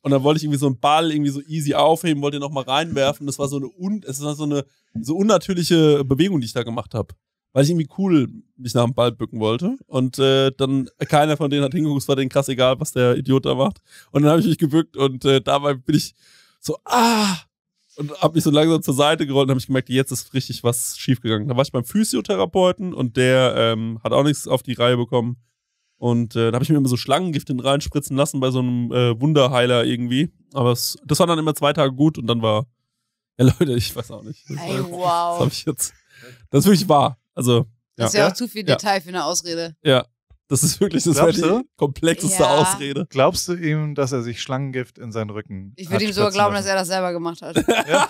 Und dann wollte ich irgendwie so einen Ball irgendwie so easy aufheben, wollte ihn noch mal reinwerfen. Das war so eine, un, es war so eine so unnatürliche Bewegung, die ich da gemacht habe. Weil ich irgendwie cool mich nach dem Ball bücken wollte. Und äh, dann keiner von denen hat hingeguckt, es war denen krass egal, was der Idiot da macht. Und dann habe ich mich gebückt und äh, dabei bin ich so, ah! Und habe mich so langsam zur Seite gerollt und habe ich gemerkt, jetzt ist richtig was schiefgegangen. Da war ich beim Physiotherapeuten und der ähm, hat auch nichts auf die Reihe bekommen. Und äh, da habe ich mir immer so Schlangengift in reinspritzen lassen bei so einem äh, Wunderheiler irgendwie. Aber es, das war dann immer zwei Tage gut und dann war, ja (laughs) Leute, ich weiß auch nicht. Das, Ey, war- das wow. habe ich jetzt. Das ist wirklich wahr. Also, Das ist ja, ja, Ja. auch zu viel Ja. Detail für eine Ausrede. ja. Das ist wirklich, das die komplexeste Ja. Ausrede. Glaubst du ihm, dass er sich Schlangengift in seinen Rücken Ich würde ihm sogar glauben, dass lassen? er das selber gemacht hat. (laughs) Ja?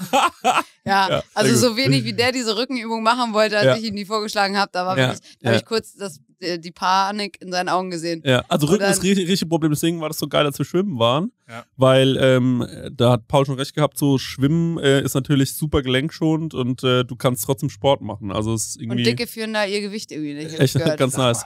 Ja, Ja, also so wenig wie der diese Rückenübung machen wollte, als Ja. ich ihm die vorgeschlagen habe, da war Ja, wirklich, da habe ich kurz das, die Panik in seinen Augen gesehen. Ja, also Und Rücken ist richtig, richtig Problem. Deswegen war das so geil, als wir schwimmen waren. Ja. Weil ähm, da hat Paul schon recht gehabt, so Schwimmen äh, ist natürlich super gelenkschonend und äh, du kannst trotzdem Sport machen. Also es ist Und irgendwie Dicke führen da ihr Gewicht irgendwie nicht. echt gehört. ganz nice.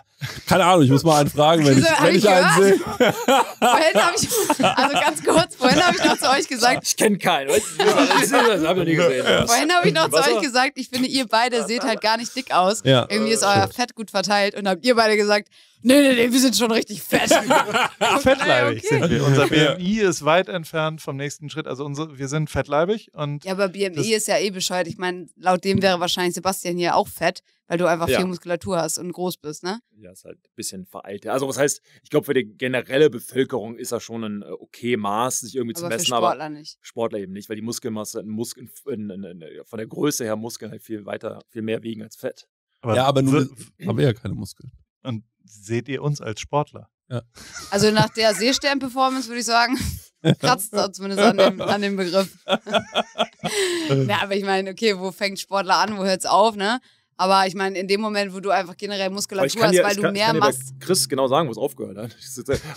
Keine Ahnung, ich muss mal einen fragen, wenn (laughs) ich, wenn ich ich einen sehe. Vorhin habe ich, also ganz kurz, vorhin habe ich noch zu euch gesagt, Ich kenne keinen. weißt du? Das habe ich noch nie gesehen. vorhin habe ich noch zu euch gesagt, ich finde, ihr beide seht halt gar nicht dick aus. Ja. Irgendwie ist euer Fett gut verteilt und habt ihr beide gesagt, nee, nee, nee, wir sind schon richtig fett. (laughs) Fettleibig Okay. sind wir. Unser. BMI ist weit entfernt vom nächsten Schritt. Also unsere, wir sind fettleibig und Ja, aber BMI ist ja eh bescheuert. Ich meine, laut dem wäre wahrscheinlich Sebastian hier auch fett, weil du einfach Ja. viel Muskulatur hast und groß bist, ne? Ja, ist halt ein bisschen veraltet. Also, was heißt, ich glaube, für die generelle Bevölkerung ist das schon ein äh, okay Maß, sich irgendwie zu Aber für messen, aber Sportler nicht. Sportler eben nicht, weil die Muskelmasse Muskeln, von der Größe her Muskeln halt viel weiter, viel mehr wiegen als Fett. Ja, aber nur wir- haben wir ja keine Muskeln. und seht ihr uns als Sportler? Also nach der Seestern-Performance würde ich sagen, kratzt da zumindest an dem, an dem Begriff. (laughs) ja, aber ich meine, okay, wo fängt Sportler an, wo hört es auf, ne? Aber ich meine, in dem Moment, wo du einfach generell ich Muskulatur kann hast, dir, weil ich du kann, ich mehr kann dir bei machst. Chris genau sagen, wo es aufgehört hat.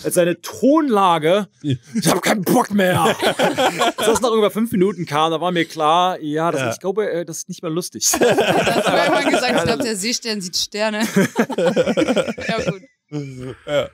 Als seine Tonlage, ich habe keinen Bock mehr. (laughs) Als das nach über fünf Minuten kam, da war mir klar, ja, das, Ja. ich glaube, äh, das ist nicht mehr lustig. Da hast du irgendwann gesagt, ich glaube, der Seestern sieht Sterne. (laughs) ja, gut. Ja.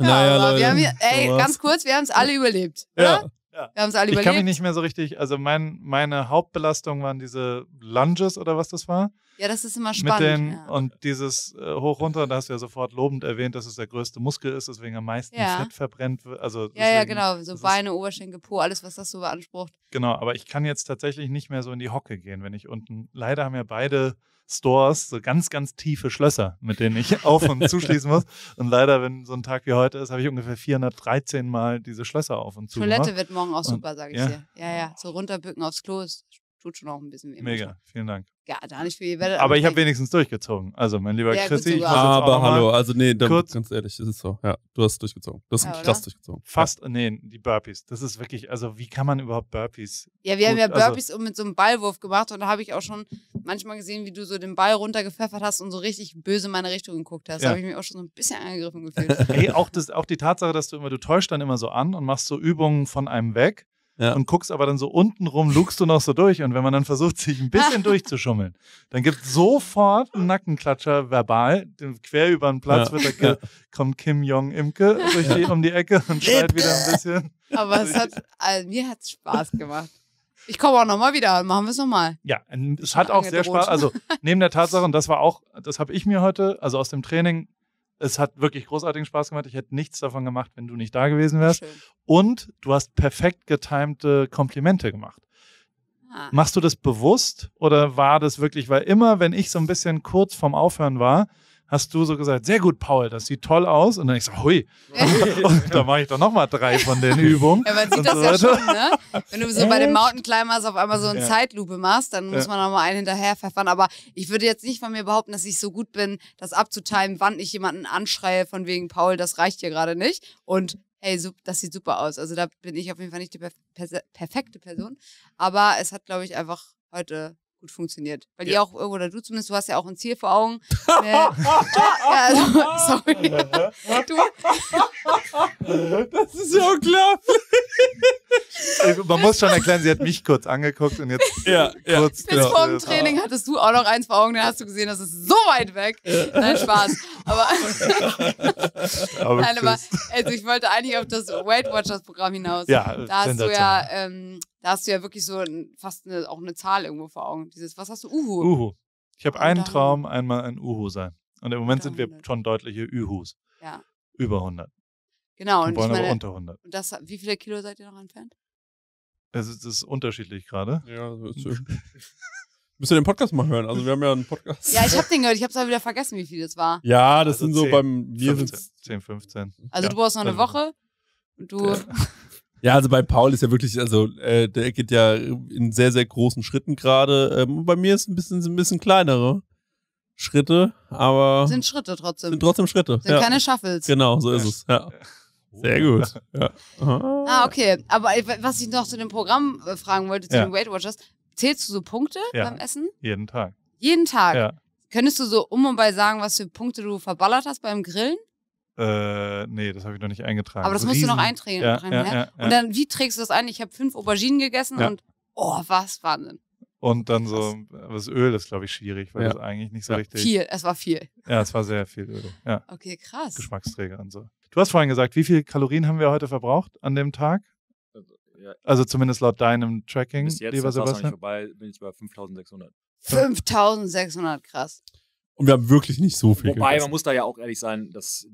Ja, Naja, aber Leute, wir haben hier, ey, ganz kurz, wir haben es alle überlebt. Ja. Oder? Wir haben es alle Ich kann mich überlebt. nicht mehr so richtig, also mein, meine Hauptbelastung waren diese Lunges oder was das war. Ja, das ist immer Mit spannend. den, ja. Und dieses äh, hoch runter, da hast du ja sofort lobend erwähnt, dass es der größte Muskel ist, deswegen am meisten Ja. Fett verbrennt wird. Also ja, ja, deswegen- genau. So das ist- Beine, Oberschenkel, Po, alles, was das so beansprucht. Genau, aber ich kann jetzt tatsächlich nicht mehr so in die Hocke gehen, wenn ich unten. Leider haben ja beide Stores so ganz, ganz tiefe Schlösser, mit denen ich (laughs) auf- und zuschließen muss. Und leider, wenn so ein Tag wie heute ist, habe ich ungefähr 413 Mal diese Schlösser auf und zu. Toilette gemacht. wird morgen auch super, sage ich ja. dir. Ja, ja. So runterbücken aufs Klo, es tut schon auch ein bisschen weh. Mega, vielen Dank. Ja, da nicht viel. Ihr werdet Aber ich habe wenigstens durchgezogen. Also, mein lieber Ja, gut Chrissy, ich muss sogar. jetzt auch Aber hallo, also nee, da, kurz- ganz ehrlich, das ist so. Ja, du hast durchgezogen. Du hast Ja, krass durchgezogen. Fast, nee, die Burpees. Das ist wirklich, also wie kann man überhaupt Burpees? Ja, wir haben ja Gut, also- Burpees mit so einem Ballwurf gemacht und da habe ich auch schon manchmal gesehen, wie du so den Ball runtergepfeffert hast und so richtig böse in meine Richtung geguckt hast. Da Ja. habe ich mich auch schon so ein bisschen angegriffen gefühlt. (laughs) Ey, auch, das, auch die Tatsache, dass du immer, du täuschst dann immer so an und machst so Übungen von einem weg Ja. und guckst aber dann so unten rum, lugst du noch so durch. Und wenn man dann versucht, sich ein bisschen (laughs) durchzuschummeln, dann gibt sofort einen Nackenklatscher verbal. Den- Quer über den Platz Ja. wird da ge- kommt Kim Jong-Imke durch die, um die Ecke und schreit wieder ein bisschen. Aber es hat, also, mir hat es Spaß gemacht. Ich komme auch nochmal wieder, machen wir es nochmal. Ja, es hat auch sehr. Spaß. Also neben der Tatsache, und das war auch, das habe ich mir heute, also aus dem Training, es hat wirklich großartigen Spaß gemacht. Ich hätte nichts davon gemacht, wenn du nicht da gewesen wärst. Schön. Und du hast perfekt getimte Komplimente gemacht. Ah. Machst du das bewusst oder war das wirklich, weil immer, wenn ich so ein bisschen kurz vorm Aufhören war, hast du so gesagt, sehr gut, Paul, das sieht toll aus. Und dann ich so, hui, (laughs) und da mache ich doch nochmal drei von den Übungen. Ja, man sieht das so ja schon, ne? Wenn du so bei den? Mountain Climbers auf einmal so eine Ja. Zeitlupe machst, dann muss man nochmal einen hinterher pfeffern. Aber ich würde jetzt nicht von mir behaupten, dass ich so gut bin, das abzutimen, wann ich jemanden anschreie von wegen, Paul, das reicht hier gerade nicht. Und hey, das sieht super aus. Also da bin ich auf jeden Fall nicht die perfekte Person. Aber es hat, glaube ich, einfach heute gut funktioniert. Weil ihr auch, oder du zumindest, du hast ja auch ein Ziel vor Augen. (laughs) Ne? ja, also, sorry. Du, Das ist ja unglaublich. Man muss schon erklären, sie hat mich kurz angeguckt und jetzt Ja, ja. kurz. Bis das- vor dem das- Training hattest du auch noch eins vor Augen, dann hast du gesehen, das ist so weit weg. Nein, Spaß. Aber, (laughs) Aber nein, aber also ich wollte eigentlich auf das Weight Watchers Programm hinaus. Ja, Da hast du ja, ähm, da hast du ja wirklich so ein, fast eine, auch eine Zahl irgendwo vor Augen. Dieses, was hast du? Uhu. Uhu. Ich habe Und einen Traum, einmal ein Uhu sein. Und im Moment sind wir 100. schon deutliche Ühus. Ja. Über 100. Genau. Wir Und ich wollen aber meine, unter 100. und das, wie viele Kilo seid ihr noch entfernt? Es ist, es ist unterschiedlich gerade. Ja, so ist es. (laughs) Müsst ihr den Podcast mal hören? Also wir haben ja einen Podcast. Ja, ich habe den gehört, ich habe es aber wieder vergessen, wie viel das war. Ja, das Also sind so 10, beim mir 15, sind's, 10, 15. Also Ja. du brauchst noch eine Also- Woche. Und du. Ja, (laughs) also bei Paul ist ja wirklich, also äh, der geht ja in sehr, sehr großen Schritten gerade. Ähm, und bei mir ist ein bisschen, sind ein bisschen kleinere Schritte, aber Sind Schritte trotzdem. sind trotzdem Schritte. Sind ja. keine Shuffles. Genau, so ist es. Ja. Sehr gut. Ja. Ah, okay. Aber äh, was ich noch zu dem Programm äh, fragen wollte, zu Ja. den Weight Watchers, zählst du so Punkte Ja. beim Essen? Jeden Tag. Jeden Tag. Ja. Könntest du so um und bei sagen, was für Punkte du verballert hast beim Grillen? Äh, nee, das habe ich noch nicht eingetragen. Aber das So musst du noch riesen- eintragen. Ja, rein, ja, ja? Und dann, wie trägst du das ein? Ich habe fünf Auberginen gegessen Ja. und oh, was Wahnsinn. Und dann so, das Öl ist, glaube ich, schwierig, weil Ja. das eigentlich nicht so Ja. richtig. Viel, es war viel. Ja, es war sehr viel Öl. Ja, Okay, krass. Geschmacksträger und so. Du hast vorhin gesagt, wie viel Kalorien haben wir heute verbraucht an dem Tag? Also, ja, Also zumindest laut deinem Tracking, bis jetzt, lieber war's noch nicht Sebastian. vorbei, bin ich bei 5600. 5600, krass. Und wir haben wirklich nicht so viel Wobei, man gegessen. muss da ja auch ehrlich sein, dass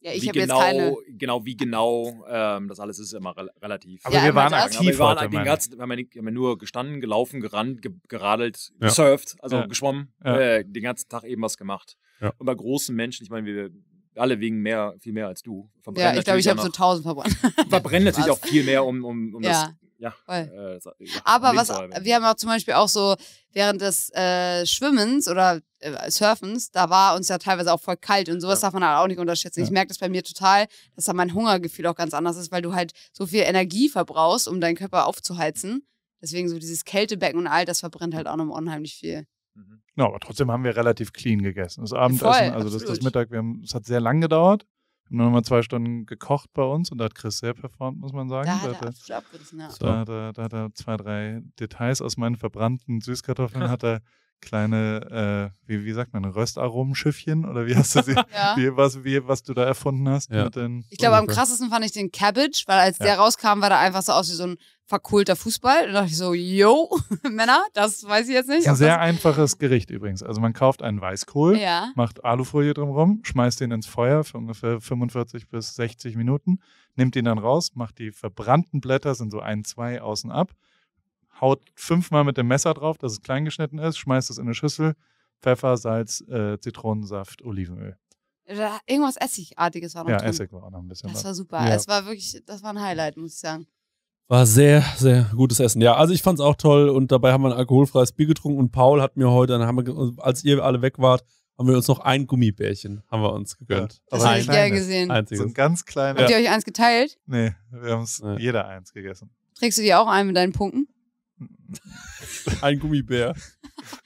Ja, ich wie habe genau, jetzt keine. genau, wie genau ähm, das alles ist, immer rel relativ. Aber Ja, wir waren. Aber aktiv wir waren heute, den meine ich. ganzen, wir haben ja nicht- wir haben ja nur gestanden, gelaufen, gerannt, ge geradelt, Ja. gesurft, also Ja. geschwommen, Ja. äh, den ganzen Tag eben was gemacht. Ja. Und bei großen Menschen, ich meine, wir alle wegen mehr, viel mehr als du. verbrennen Ja, ich glaube, ich habe so 1000 verbrannt. verbrennen (laughs) natürlich auch viel mehr, um, um, um Ja, das. Ja, voll. äh, Aber was, wir haben auch zum Beispiel auch so während des äh, Schwimmens oder äh, Surfens, da war uns ja teilweise auch voll kalt und sowas Ja. darf man halt auch nicht unterschätzen. Ich Ja. merke das bei mir total, dass da mein Hungergefühl auch ganz anders ist, weil du halt so viel Energie verbrauchst, um deinen Körper aufzuheizen. Deswegen so dieses Kältebecken und all das verbrennt halt auch noch unheimlich viel. Mhm. Ja, aber trotzdem haben wir relativ clean gegessen. Das Abendessen, Voll, also das, das. Mittag, wir haben, es hat sehr lang gedauert. Wir haben nochmal zwei Stunden gekocht bei uns und da hat Chris sehr performt, muss man sagen. Da Da hat hat er absolut abgerissen, ja. Da, da, da hat er zwei, drei Details aus meinen verbrannten Süßkartoffeln, (laughs) hat er kleine, äh, wie, wie sagt man, Röstaromenschiffchen oder wie hast du sie, ja. wie, was, wie, was du da erfunden hast Ja. mit den, Ich glaube, am krassesten fand ich den Cabbage, weil als Ja. der rauskam, war der einfach so aus wie so ein verkohlter Fußball. Da dachte ich so, yo, (laughs) Männer, das weiß ich jetzt Das nicht. ist ein sehr einfaches Gericht übrigens. Also man kauft einen Weißkohl, ja. macht Alufolie drumherum, schmeißt den ins Feuer für ungefähr 45 bis 60 Minuten, nimmt ihn dann raus, macht die verbrannten Blätter, sind so ein, zwei außen ab, haut fünfmal mit dem Messer drauf, dass es klein geschnitten ist, schmeißt es in eine Schüssel, Pfeffer, Salz, äh, Zitronensaft, Olivenöl. Da- Irgendwas Essigartiges war noch Ja, drin. Essig war auch noch ein bisschen Das war super. Ja. Es war wirklich, das war ein Highlight, muss ich sagen. War sehr, sehr gutes Essen. Ja, also ich fand's auch toll und dabei haben wir ein alkoholfreies Bier getrunken und Paul hat mir heute, dann haben wir, als ihr alle weg wart, haben wir uns noch ein Gummibärchen, haben wir uns gegönnt. Das Aber hätte ich gern gesehen. So Einziges. ein ganz kleiner. Habt ihr euch eins geteilt? Nee, wir haben es Nee. jeder eins gegessen. Trägst du dir auch ein mit deinen Punkten? (laughs) Ein Gummibär.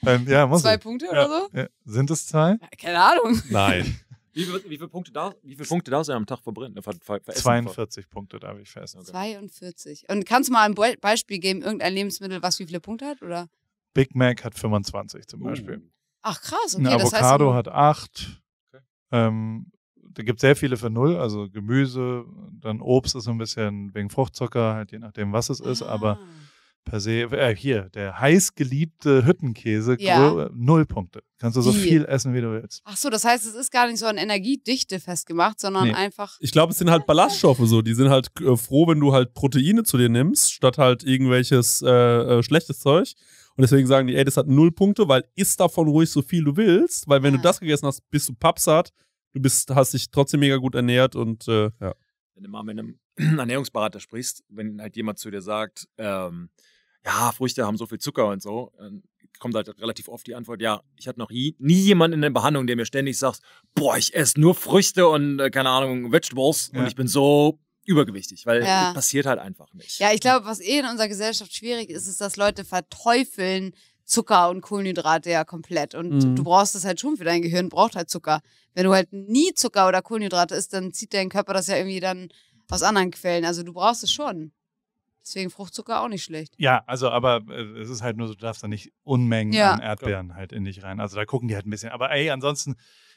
Ähm, ja, muss Zwei ich. Punkte Ja. oder so? Ja. Sind es zwei? Ja, Keine Ahnung. Nein. (laughs) Wie, viel- wie, viele Punkte darf, wie viele Punkte darfst du am Tag verbrennen? Ver, ver, veressen? 42 Punkte darf ich fest. 42. Und kannst du mal ein Be Beispiel geben, irgendein Lebensmittel, was wie viele Punkte hat? Oder? Big Mac hat 25 zum Uh. Beispiel. Ach krass, okay. Ein das Avocado heißt, hat 8. Okay. Ähm, da gibt es sehr viele für null, also Gemüse, dann Obst ist so ein bisschen wegen Fruchtzucker, halt je nachdem, was es ist, aber Ah. Per se, äh, hier, der heiß geliebte Hüttenkäse, Ja. grö- null Punkte. Kannst du so Wie? viel essen, wie du willst. Ach so, das heißt, es ist gar nicht so an Energiedichte festgemacht, sondern Nee. einfach. Ich glaube, es sind halt Ballaststoffe so. Die sind halt äh, froh, wenn du halt Proteine zu dir nimmst, statt halt irgendwelches äh, äh, schlechtes Zeug. Und deswegen sagen die, ey, das hat null Punkte, weil isst davon ruhig so viel du willst, weil wenn Ah. du das gegessen hast, bist du pappsatt, du bist, hast dich trotzdem mega gut ernährt und äh, ja. wenn du mal mit einem (clears throat) Ernährungsberater sprichst, wenn halt jemand zu dir sagt, ähm, ja, Früchte haben so viel Zucker und so, dann kommt halt relativ oft die Antwort, ja, ich hatte noch nie, nie jemanden in der Behandlung, der mir ständig sagt, boah, ich esse nur Früchte und, äh, keine Ahnung, Vegetables Ja. und ich bin so übergewichtig, weil Ja. das passiert halt einfach nicht. Ja, ich glaube, was eh in unserer Gesellschaft schwierig ist, ist, dass Leute verteufeln Zucker und Kohlenhydrate ja komplett. Und Mhm. du brauchst das halt schon für dein Gehirn, braucht halt Zucker. Wenn du halt nie Zucker oder Kohlenhydrate isst, dann zieht dein Körper das ja irgendwie dann aus anderen Quellen. Also du brauchst es schon. Deswegen Fruchtzucker auch nicht schlecht. Ja, also aber äh, es ist halt nur so, du darfst da nicht Unmengen Ja. an Erdbeeren halt in dich rein. Also da gucken die halt ein bisschen. Aber ey, ansonsten,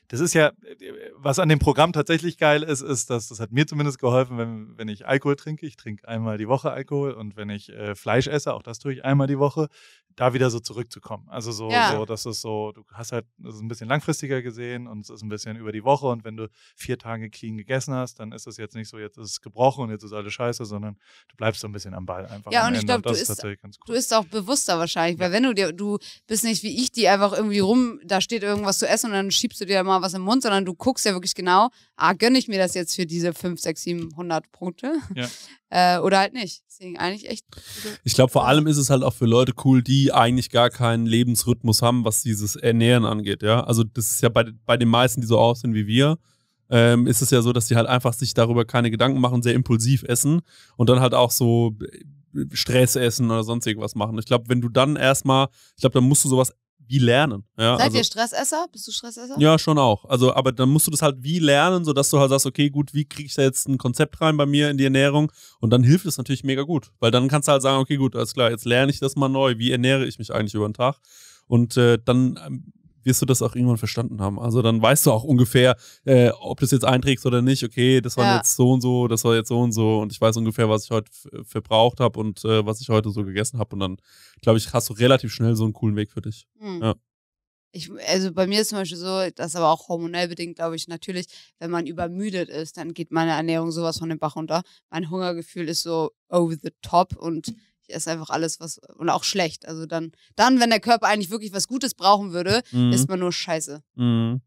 das ist ja, äh, was an dem Programm tatsächlich geil ist, ist, dass das hat mir zumindest geholfen, wenn, wenn ich Alkohol trinke. Ich trinke einmal die Woche Alkohol und wenn ich äh, Fleisch esse, auch das tue ich einmal die Woche, da wieder so zurückzukommen. Also so, Ja. so, das ist so, du hast halt, das ist ein bisschen langfristiger gesehen und es ist ein bisschen über die Woche und wenn du vier Tage clean gegessen hast, dann ist es jetzt nicht so, jetzt ist es gebrochen und jetzt ist alles scheiße, sondern du bleibst so ein bisschen am Ball einfach. Ja, und ich Ende. glaub, du ist Du isst auch bewusster wahrscheinlich, weil wenn du dir, du bist nicht wie ich, die einfach irgendwie rum, da steht irgendwas zu essen und dann schiebst du dir mal was im Mund, sondern du guckst ja wirklich genau, ah, gönne ich mir das jetzt für diese 5, 6, 700 Punkte? Ja. (laughs) Äh, oder halt nicht. Deswegen eigentlich echt. Ich glaube, vor allem ist es halt auch für Leute cool, die eigentlich gar keinen Lebensrhythmus haben, was dieses Ernähren angeht, ja. Also das ist ja bei, bei den meisten, die so aussehen wie wir, ähm, ist es ja so, dass die halt einfach sich darüber keine Gedanken machen, sehr impulsiv essen und dann halt auch so äh, Stress essen oder sonst irgendwas machen. Ich glaube, wenn du dann erstmal, ich glaube, dann musst du sowas wie lernen. Ja? Seid also, ihr Stressesser? Bist du Stressesser? ja, schon auch. Also, aber dann musst du das halt wie lernen, sodass du halt sagst, okay, gut, wie kriege ich da jetzt ein Konzept rein bei mir in die Ernährung? Und dann hilft es natürlich mega gut. Weil dann kannst du halt sagen, okay, gut, alles klar, jetzt lerne ich das mal neu. Wie ernähre ich mich eigentlich über den Tag? Und äh, dann ähm, wirst du das auch irgendwann verstanden haben. Also dann weißt du auch ungefähr, äh, ob du es jetzt einträgst oder nicht. Okay, das war Ja. jetzt so und so, das war jetzt so und so. Und ich weiß ungefähr, was ich heute verbraucht habe und äh, was ich heute so gegessen habe. Und dann, glaube ich, hast du relativ schnell so einen coolen Weg für dich. Hm. Ja. Ich, also bei mir ist zum Beispiel so, das ist aber auch hormonell bedingt, glaube ich, natürlich, wenn man übermüdet ist, dann geht meine Ernährung sowas von den Bach runter. Mein Hungergefühl ist so over the top und ich esse einfach alles, was, und auch schlecht. Also dann, dann, wenn der Körper eigentlich wirklich was Gutes brauchen würde, Mhm. isst man nur Scheiße. Mhm.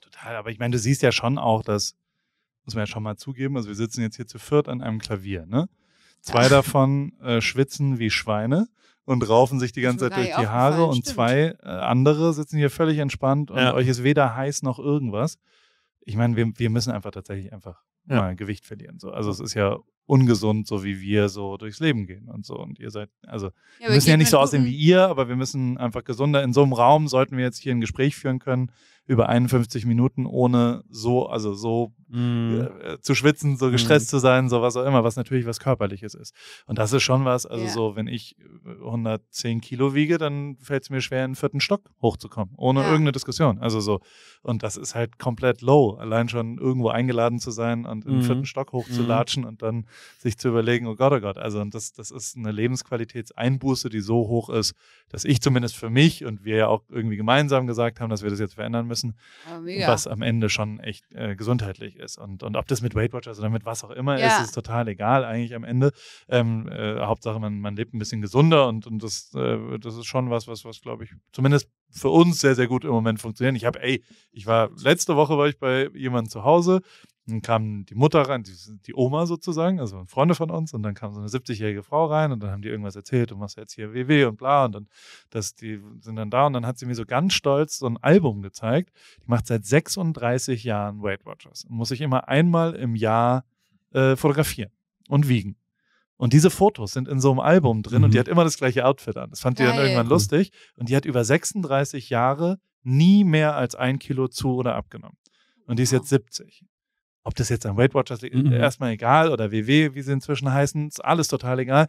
Total, aber ich meine, du siehst ja schon auch, dass, muss man ja schon mal zugeben, also wir sitzen jetzt hier zu viert an einem Klavier, ne? Zwei Ja. davon äh, schwitzen wie Schweine und raufen sich die ganze Zeit durch die Haare und stimmt. zwei äh, andere sitzen hier völlig entspannt und Ja. euch ist weder heiß noch irgendwas. Ich meine, wir, wir müssen einfach tatsächlich einfach Ja. mal Gewicht verlieren. So. Also es ist ja ungesund, so wie wir so durchs Leben gehen und so. Und ihr seid, also wir müssen ja nicht so aussehen wie ihr, aber wir müssen einfach gesunder. In so einem Raum sollten wir jetzt hier ein Gespräch führen können über 51 Minuten, ohne so, also so Mhm. äh, zu schwitzen, so gestresst zu sein, so was auch immer, was natürlich was Körperliches ist. Und das ist schon was, also Ja. so, wenn ich äh, 110 Kilo wiege, dann fällt es mir schwer, in den vierten Stock hochzukommen, ohne Ja. irgendeine Diskussion. Also so, und das ist halt komplett low, allein schon irgendwo eingeladen zu sein und in den Mhm. vierten Stock hochzulatschen und dann sich zu überlegen, oh Gott, oh Gott, also und das, das ist eine Lebensqualitätseinbuße, die so hoch ist, dass ich zumindest für mich und wir ja auch irgendwie gemeinsam gesagt haben, dass wir das jetzt verändern müssen, Aber mega. was am Ende schon echt äh, gesundheitlich ist. Und, und ob das mit Weight Watchers oder mit was auch immer Ja. ist, ist total egal eigentlich am Ende. Ähm, äh, Hauptsache, man, man lebt ein bisschen gesunder und, und das, äh, das ist schon was, was, was glaube ich, zumindest für uns sehr, sehr gut im Moment funktioniert. Ich habe, ey, ich war, letzte Woche war ich bei jemandem zu Hause, dann kam die Mutter rein, die, die Oma sozusagen, also Freunde von uns, und dann kam so eine 70-jährige Frau rein und dann haben die irgendwas erzählt, du machst jetzt hier WW und bla, und dann, das, die sind dann da und dann hat sie mir so ganz stolz so ein Album gezeigt, die macht seit 36 Jahren Weight Watchers und muss sich immer einmal im Jahr äh, fotografieren und wiegen. Und diese Fotos sind in so einem Album drin und die Mhm. hat immer das gleiche Outfit an. Das fand die dann irgendwann lustig. Und die hat über 36 Jahre nie mehr als ein Kilo zu oder abgenommen. und die ist jetzt 70. Ob das jetzt an Weight Watchers liegt, Mhm. erstmal egal oder WW, wie sie inzwischen heißen, ist alles total egal.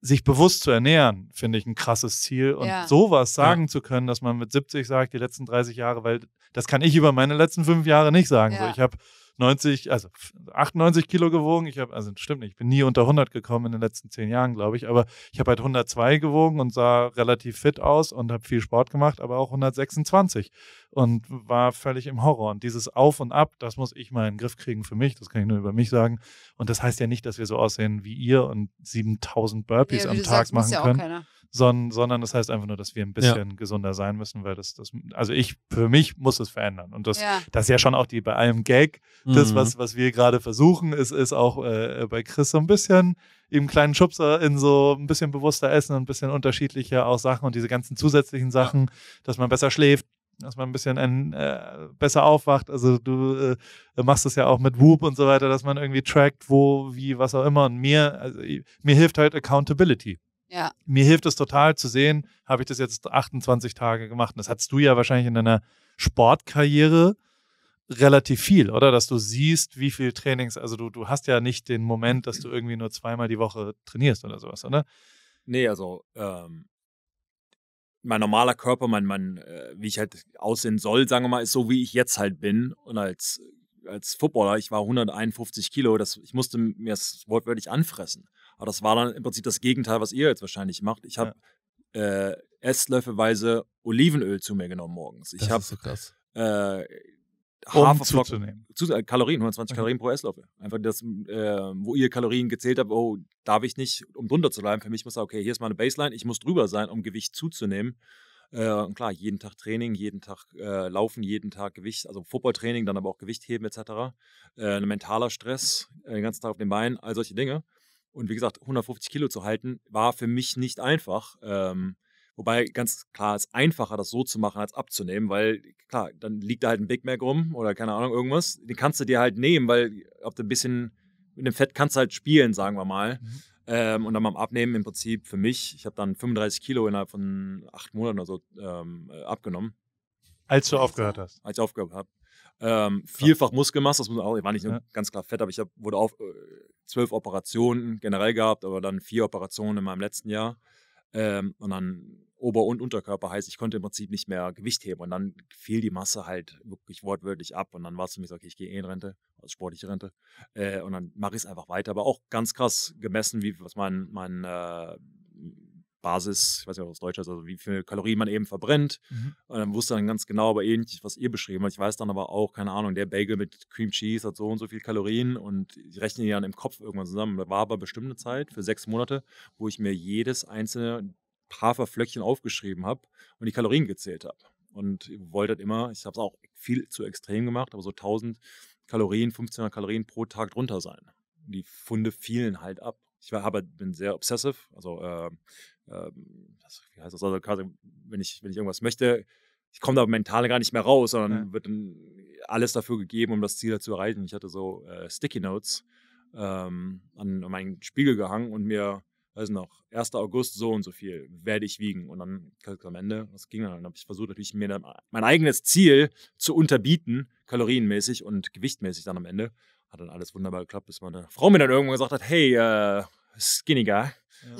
Sich bewusst zu ernähren, finde ich ein krasses Ziel. Und Ja. sowas sagen zu können, dass man mit 70 sagt, die letzten 30 Jahre, weil das kann ich über meine letzten fünf Jahre nicht sagen. So, Ja. ich habe 90, also 98 Kilo gewogen. Ich habe, also stimmt nicht, ich bin nie unter 100 gekommen in den letzten zehn Jahren, glaube ich. Aber ich habe halt 102 gewogen und sah relativ fit aus und habe viel Sport gemacht, aber auch 126 und war völlig im Horror. Und dieses Auf und Ab, das muss ich mal in den Griff kriegen für mich. Das kann ich nur über mich sagen. Und das heißt ja nicht, dass wir so aussehen wie ihr und 7000 Burpees Ja, am Tag sagst, machen ja auch können keiner. Sondern, sondern das heißt einfach nur, dass wir ein bisschen gesunder sein müssen, weil das, das, also ich, für mich muss es verändern. Und das, Ja. das ist ja schon auch die bei allem Gag, das, Mhm. was, was wir gerade versuchen, ist, ist auch äh, bei Chris so ein bisschen ihm einen kleinen Schubser in so ein bisschen bewusster essen und ein bisschen unterschiedlicher auch Sachen und diese ganzen zusätzlichen Sachen, dass man besser schläft, dass man ein bisschen ein, äh, besser aufwacht. Also du äh, machst es ja auch mit Whoop und so weiter, dass man irgendwie trackt, wo, wie, was auch immer. Und mir, also, mir hilft halt Accountability Ja. mir hilft es total zu sehen, habe ich das jetzt 28 Tage gemacht. Und das hattest du ja wahrscheinlich in deiner Sportkarriere relativ viel, oder? Dass du siehst, wie viel Trainings, also du, du hast ja nicht den Moment, dass du irgendwie nur zweimal die Woche trainierst oder sowas, oder? Nee, also ähm, mein normaler Körper, mein, mein, äh, wie ich halt aussehen soll, sagen wir mal, ist so, wie ich jetzt halt bin. Und als, als Footballer, ich war 151 Kilo, das, ich musste mir das wortwörtlich anfressen. Aber das war dann im Prinzip das Gegenteil, was ihr jetzt wahrscheinlich macht. Ich habe äh, Esslöffelweise Olivenöl zu mir genommen morgens. Ich habe so krass. äh, Um Haferflocken, zuzunehmen. zu, äh, Kalorien, 120 Okay. Kalorien pro Esslöffel. Einfach das, äh, wo ihr Kalorien gezählt habt, oh, darf ich nicht, um drunter zu bleiben. Für mich muss okay, hier ist meine Baseline, ich muss drüber sein, um Gewicht zuzunehmen. Äh, und klar, jeden Tag Training, jeden Tag äh, Laufen, jeden Tag Gewicht, also Footballtraining, dann aber auch Gewicht heben etc. Äh, ein mentaler Stress, äh, den ganzen Tag auf den Beinen, all solche Dinge. Und wie gesagt, 150 Kilo zu halten, war für mich nicht einfach. Ähm, Wobei ganz klar ist einfacher, das so zu machen, als abzunehmen, weil klar, dann liegt da halt ein Big Mac rum oder keine Ahnung, irgendwas. Den kannst du dir halt nehmen, weil ob du ein bisschen mit dem Fett kannst du halt spielen, sagen wir mal. Mhm. Ähm, und dann beim Abnehmen im Prinzip für mich, ich habe dann 35 Kilo innerhalb von acht Monaten oder so ähm, äh, abgenommen, Als du aufgehört hast. als ich aufgehört habe. Ähm, vielfach Muskelmasse, das muss man auch, ich war nicht Ja. ganz klar fett, aber ich hab, wurde auf äh, zwölf Operationen generell gehabt, aber dann vier Operationen in meinem letzten Jahr. Ähm, und dann Ober- und Unterkörper heißt, ich konnte im Prinzip nicht mehr Gewicht heben. Und dann fiel die Masse halt wirklich wortwörtlich ab. Und dann war es für mich so, okay, ich gehe eh in Rente, also sportliche Rente. Äh, und dann mache ich es einfach weiter. Aber auch ganz krass gemessen, wie was mein, mein äh, Basis, ich weiß nicht, was Deutsch ist, also wie viel Kalorien man eben verbrennt. Mhm. Und dann wusste dann ganz genau, aber ähnlich, was ihr beschrieben habt. Ich weiß dann aber auch, keine Ahnung, der Bagel mit Cream Cheese hat so und so viel Kalorien und ich rechne die dann im Kopf irgendwann zusammen. Da war aber bestimmt eine Zeit für sechs Monate, wo ich mir jedes einzelne Haferflöckchen aufgeschrieben habe und die Kalorien gezählt habe. Und wollte halt immer, ich habe es auch viel zu extrem gemacht, aber so 1000 Kalorien, 1500 Kalorien pro Tag drunter sein. Die Funde fielen halt ab. Ich war, aber, bin sehr obsessive, also äh, das, wie heißt das, also wenn ich, wenn ich irgendwas möchte, ich komme da mental gar nicht mehr raus, sondern Ja. wird dann alles dafür gegeben, um das Ziel zu erreichen. Ich hatte so äh, Sticky Notes ähm, an meinen Spiegel gehangen und mir, weiß noch, 1. August so und so viel werde ich wiegen. Und dann am Ende, das ging dann, dann habe ich versucht, natürlich mir dann mein eigenes Ziel zu unterbieten, kalorienmäßig und gewichtmäßig dann am Ende. Hat dann alles wunderbar geklappt, bis meine Frau mir dann irgendwann gesagt hat, hey, äh, Skinny Guy,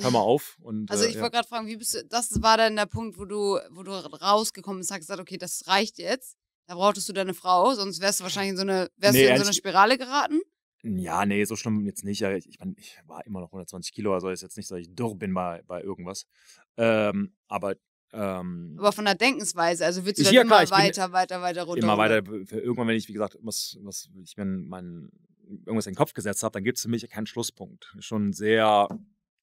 hör mal auf. Und, Also äh, ich ja. wollte gerade fragen, wie bist du, das war dann der Punkt, wo du, wo du rausgekommen bist, hast gesagt, okay, das reicht jetzt. Da brauchtest du deine Frau, sonst wärst du wahrscheinlich in so eine, wärst Nee, du in so eine Spirale geraten. Ja, nee, so schlimm jetzt nicht. Ja, Ich, ich, mein, ich war immer noch 120 Kilo, also ist jetzt nicht, dass ich dürr bin bei, bei irgendwas. Ähm, aber ähm, Aber von der Denkensweise, also du dann ja, immer klar, weiter, weiter, weiter runter. immer weiter, irgendwann, wenn ich, wie gesagt, was, was ich mir mein, irgendwas in den Kopf gesetzt habe, dann gibt es für mich keinen Schlusspunkt. Schon sehr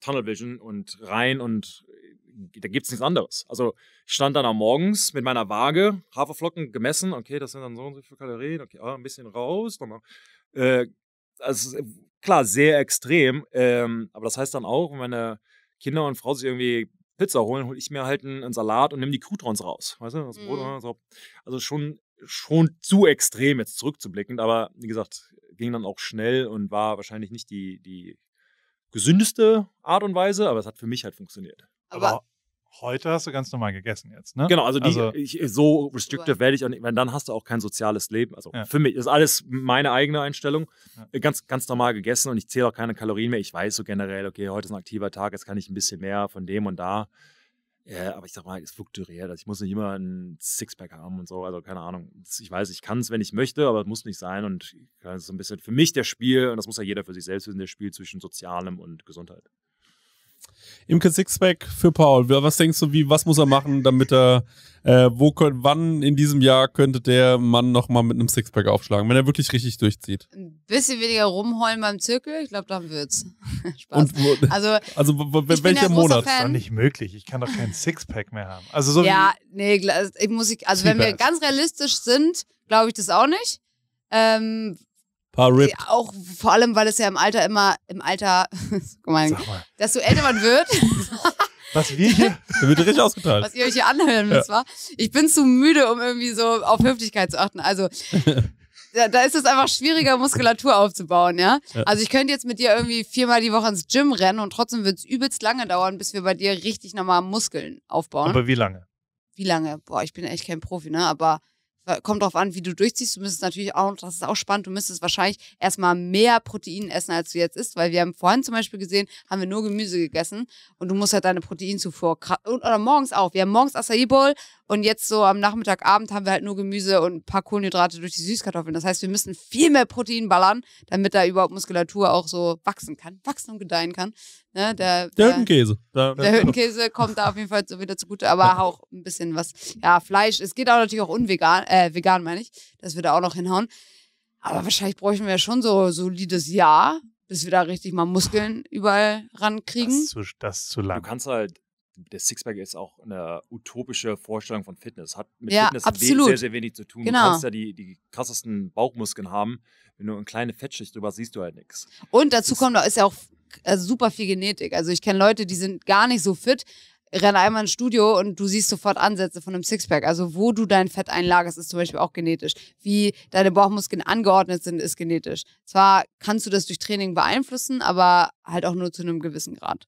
Tunnel Vision und rein und äh, da gibt es nichts anderes. Also ich stand dann am Morgens mit meiner Waage, Haferflocken gemessen, okay, das sind dann so und so viele Kalorien, okay, ah, ein bisschen raus, nochmal. Äh, also klar, sehr extrem, ähm, aber das heißt dann auch, wenn meine Kinder und Frau sich irgendwie Pizza holen, hole ich mir halt einen, einen Salat und nehme die Croutons raus. Weißt du? Das Brot, Mhm. so. Also schon, schon zu extrem jetzt zurückzublickend, aber wie gesagt, ging dann auch schnell und war wahrscheinlich nicht die, die gesündeste Art und Weise, aber es hat für mich halt funktioniert. Aber, Heute hast du ganz normal gegessen jetzt, ne? Genau, also, die, Also- ich, so restrictive werde ich auch nicht, weil dann hast du auch kein soziales Leben. Also Ja. für mich ist alles meine eigene Einstellung. Ja. Äh, Ganz, ganz normal gegessen und ich zähle auch keine Kalorien mehr. Ich weiß so generell, okay, heute ist ein aktiver Tag, jetzt kann ich ein bisschen mehr von dem und da. Ja, aber ich sag mal, es fluktuiert. Also ich muss nicht immer ein Sixpack haben und so. Also keine Ahnung. Ich weiß, ich kann es, wenn ich möchte, aber es muss nicht sein. Und das ist so ein bisschen für mich der Spiel, und das muss ja jeder für sich selbst wissen, der Spiel zwischen Sozialem und Gesundheit. Imke Sixpack für Paul. Was denkst du, wie, was muss er machen, damit er, äh, wo könnt, wann in diesem Jahr könnte der Mann nochmal mit einem Sixpack aufschlagen, wenn er wirklich richtig durchzieht? Ein bisschen weniger rumheulen beim Zirkel, ich glaube, dann wird's. (laughs) Spaß. Und wo, also, also welcher Monat? Das ist doch nicht möglich. Ich kann doch keinen Sixpack mehr haben. Also so ja, nee, ich muss ich, also wenn wir ganz realistisch sind, glaube ich das auch nicht. Ähm, Paar Rip. ja, auch vor allem, weil es ja im Alter immer, im Alter, (laughs) guck mal, desto älter man wird, (laughs) was wir hier, Der wird richtig ausgeteilt. was ihr euch hier anhören müsst, war. Ich bin zu müde, um irgendwie so auf Höflichkeit zu achten. Also (laughs) da, da ist es einfach schwieriger, Muskulatur aufzubauen, ja? Ja. Also ich könnte jetzt mit dir irgendwie viermal die Woche ins Gym rennen und trotzdem wird es übelst lange dauern, bis wir bei dir richtig nochmal Muskeln aufbauen. aber wie lange? wie lange? Boah, ich bin echt kein Profi, ne? Aber kommt drauf an, wie du durchziehst. Du müsstest natürlich auch, das ist auch spannend, du müsstest wahrscheinlich erstmal mehr Protein essen, als du jetzt isst, weil wir haben vorhin zum Beispiel gesehen, haben wir nur Gemüse gegessen und du musst halt deine Proteinzufuhr, oder morgens auch. Wir haben morgens Acai Bowl und jetzt so am Nachmittag, Abend haben wir halt nur Gemüse und ein paar Kohlenhydrate durch die Süßkartoffeln. Das heißt, wir müssen viel mehr Protein ballern, damit da überhaupt Muskulatur auch so wachsen kann, wachsen und gedeihen kann. Ne? Der, Der Hüttenkäse. Da, der Hüttenkäse kommt da auf jeden Fall so wieder zugute, aber auch ein bisschen was, ja, Fleisch. Es geht auch natürlich auch unvegan, äh, vegan meine ich, dass wir da auch noch hinhauen. Aber wahrscheinlich bräuchten wir schon so ein solides Jahr, bis wir da richtig mal Muskeln überall Das rankriegen. ist zu, das ist zu Du lang. kannst halt, der Sixpack ist auch eine utopische Vorstellung von Fitness. Hat mit Ja, Fitness absolut. sehr, sehr wenig zu tun. Genau. Du kannst ja die, die krassesten Bauchmuskeln haben. Wenn du eine kleine Fettschicht drüber siehst du halt nichts. Und dazu ist- kommt, da ist ja auch äh, super viel Genetik. Also ich kenne Leute, die sind gar nicht so fit, rennen einmal ins Studio und du siehst sofort Ansätze von einem Sixpack. Also wo du dein Fett einlagerst, ist zum Beispiel auch genetisch. Wie deine Bauchmuskeln angeordnet sind, ist genetisch. Zwar kannst du das durch Training beeinflussen, aber halt auch nur zu einem gewissen Grad.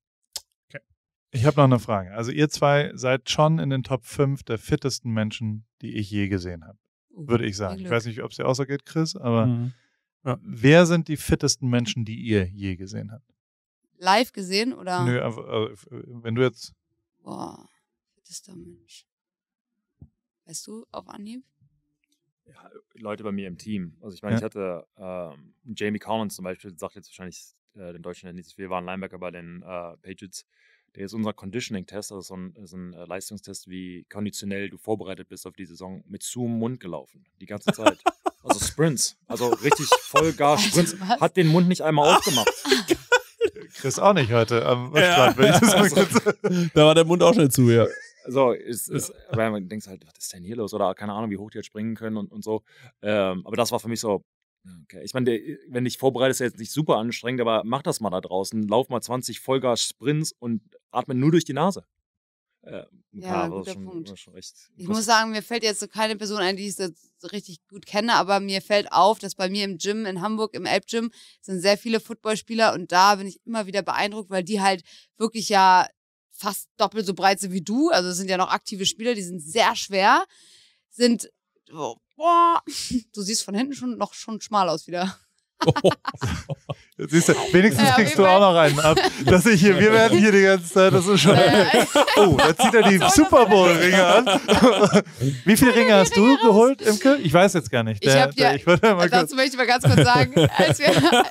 Ich habe noch eine Frage. Also ihr zwei seid schon in den Top 5 der fittesten Menschen, die ich je gesehen habe, würde ich sagen. Ich weiß nicht, ob es dir auch so geht, Chris, aber Mhm. wer sind die fittesten Menschen, die ihr je gesehen habt? Live gesehen oder? Nö, aber, äh, wenn du jetzt Boah, fittester Mensch. Weißt du auf Anhieb? Ja, Leute bei mir im Team. Also ich meine, Ja. ich hatte ähm, Jamie Collins zum Beispiel, sagt jetzt wahrscheinlich äh, den Deutschen nicht so viel, war ein Linebacker bei den äh, Patriots. Der ist unser Conditioning-Test, also so ein, so ein äh, Leistungstest, wie konditionell du vorbereitet bist auf die Saison, mit zu im Mund gelaufen. Die ganze Zeit. also Sprints. Also richtig (laughs) Vollgas Sprints. was? Hat den Mund nicht einmal aufgemacht. (laughs) Chris auch nicht heute am Ja. Strand, wenn ich das mal (laughs) kurz (laughs) Da war der Mund auch schnell zu, ja. So, ist, ist, aber man denkt halt, was ist denn hier los? Oder keine Ahnung, wie hoch die jetzt springen können und, und so. Ähm, aber das war für mich so, okay. Ich meine, der- wenn dich vorbereitest, ist ja jetzt nicht super anstrengend, aber mach das mal da draußen. Lauf mal 20 Vollgas-Sprints und atme nur durch die Nase. Äh, Ja, war guter schon, Punkt. war schon echt Ich muss sagen, mir fällt jetzt so keine Person ein, die ich so richtig gut kenne, aber mir fällt auf, dass bei mir im Gym in Hamburg, im Elbgym, sind sehr viele Footballspieler und da bin ich immer wieder beeindruckt, weil die halt wirklich ja fast doppelt so breit sind wie du. Also es sind ja noch aktive Spieler, die sind sehr schwer, sind, oh, boah, (laughs) du siehst von hinten schon noch schon schmal aus wieder. (laughs) (laughs) Siehst du, wenigstens Ja, kriegst du auch noch einen ab. Dass ich hier, wir (laughs) werden hier die ganze Zeit, das ist schon. Äh, Oh, da zieht er die Super Bowl-Ringe an. Wie viele Ringe hast du geholt, Imke? Ich weiß jetzt gar nicht. Ich hab der, ja- ich wollte mal kurz. Dazu möchte ich mal ganz kurz sagen, als wir, (laughs)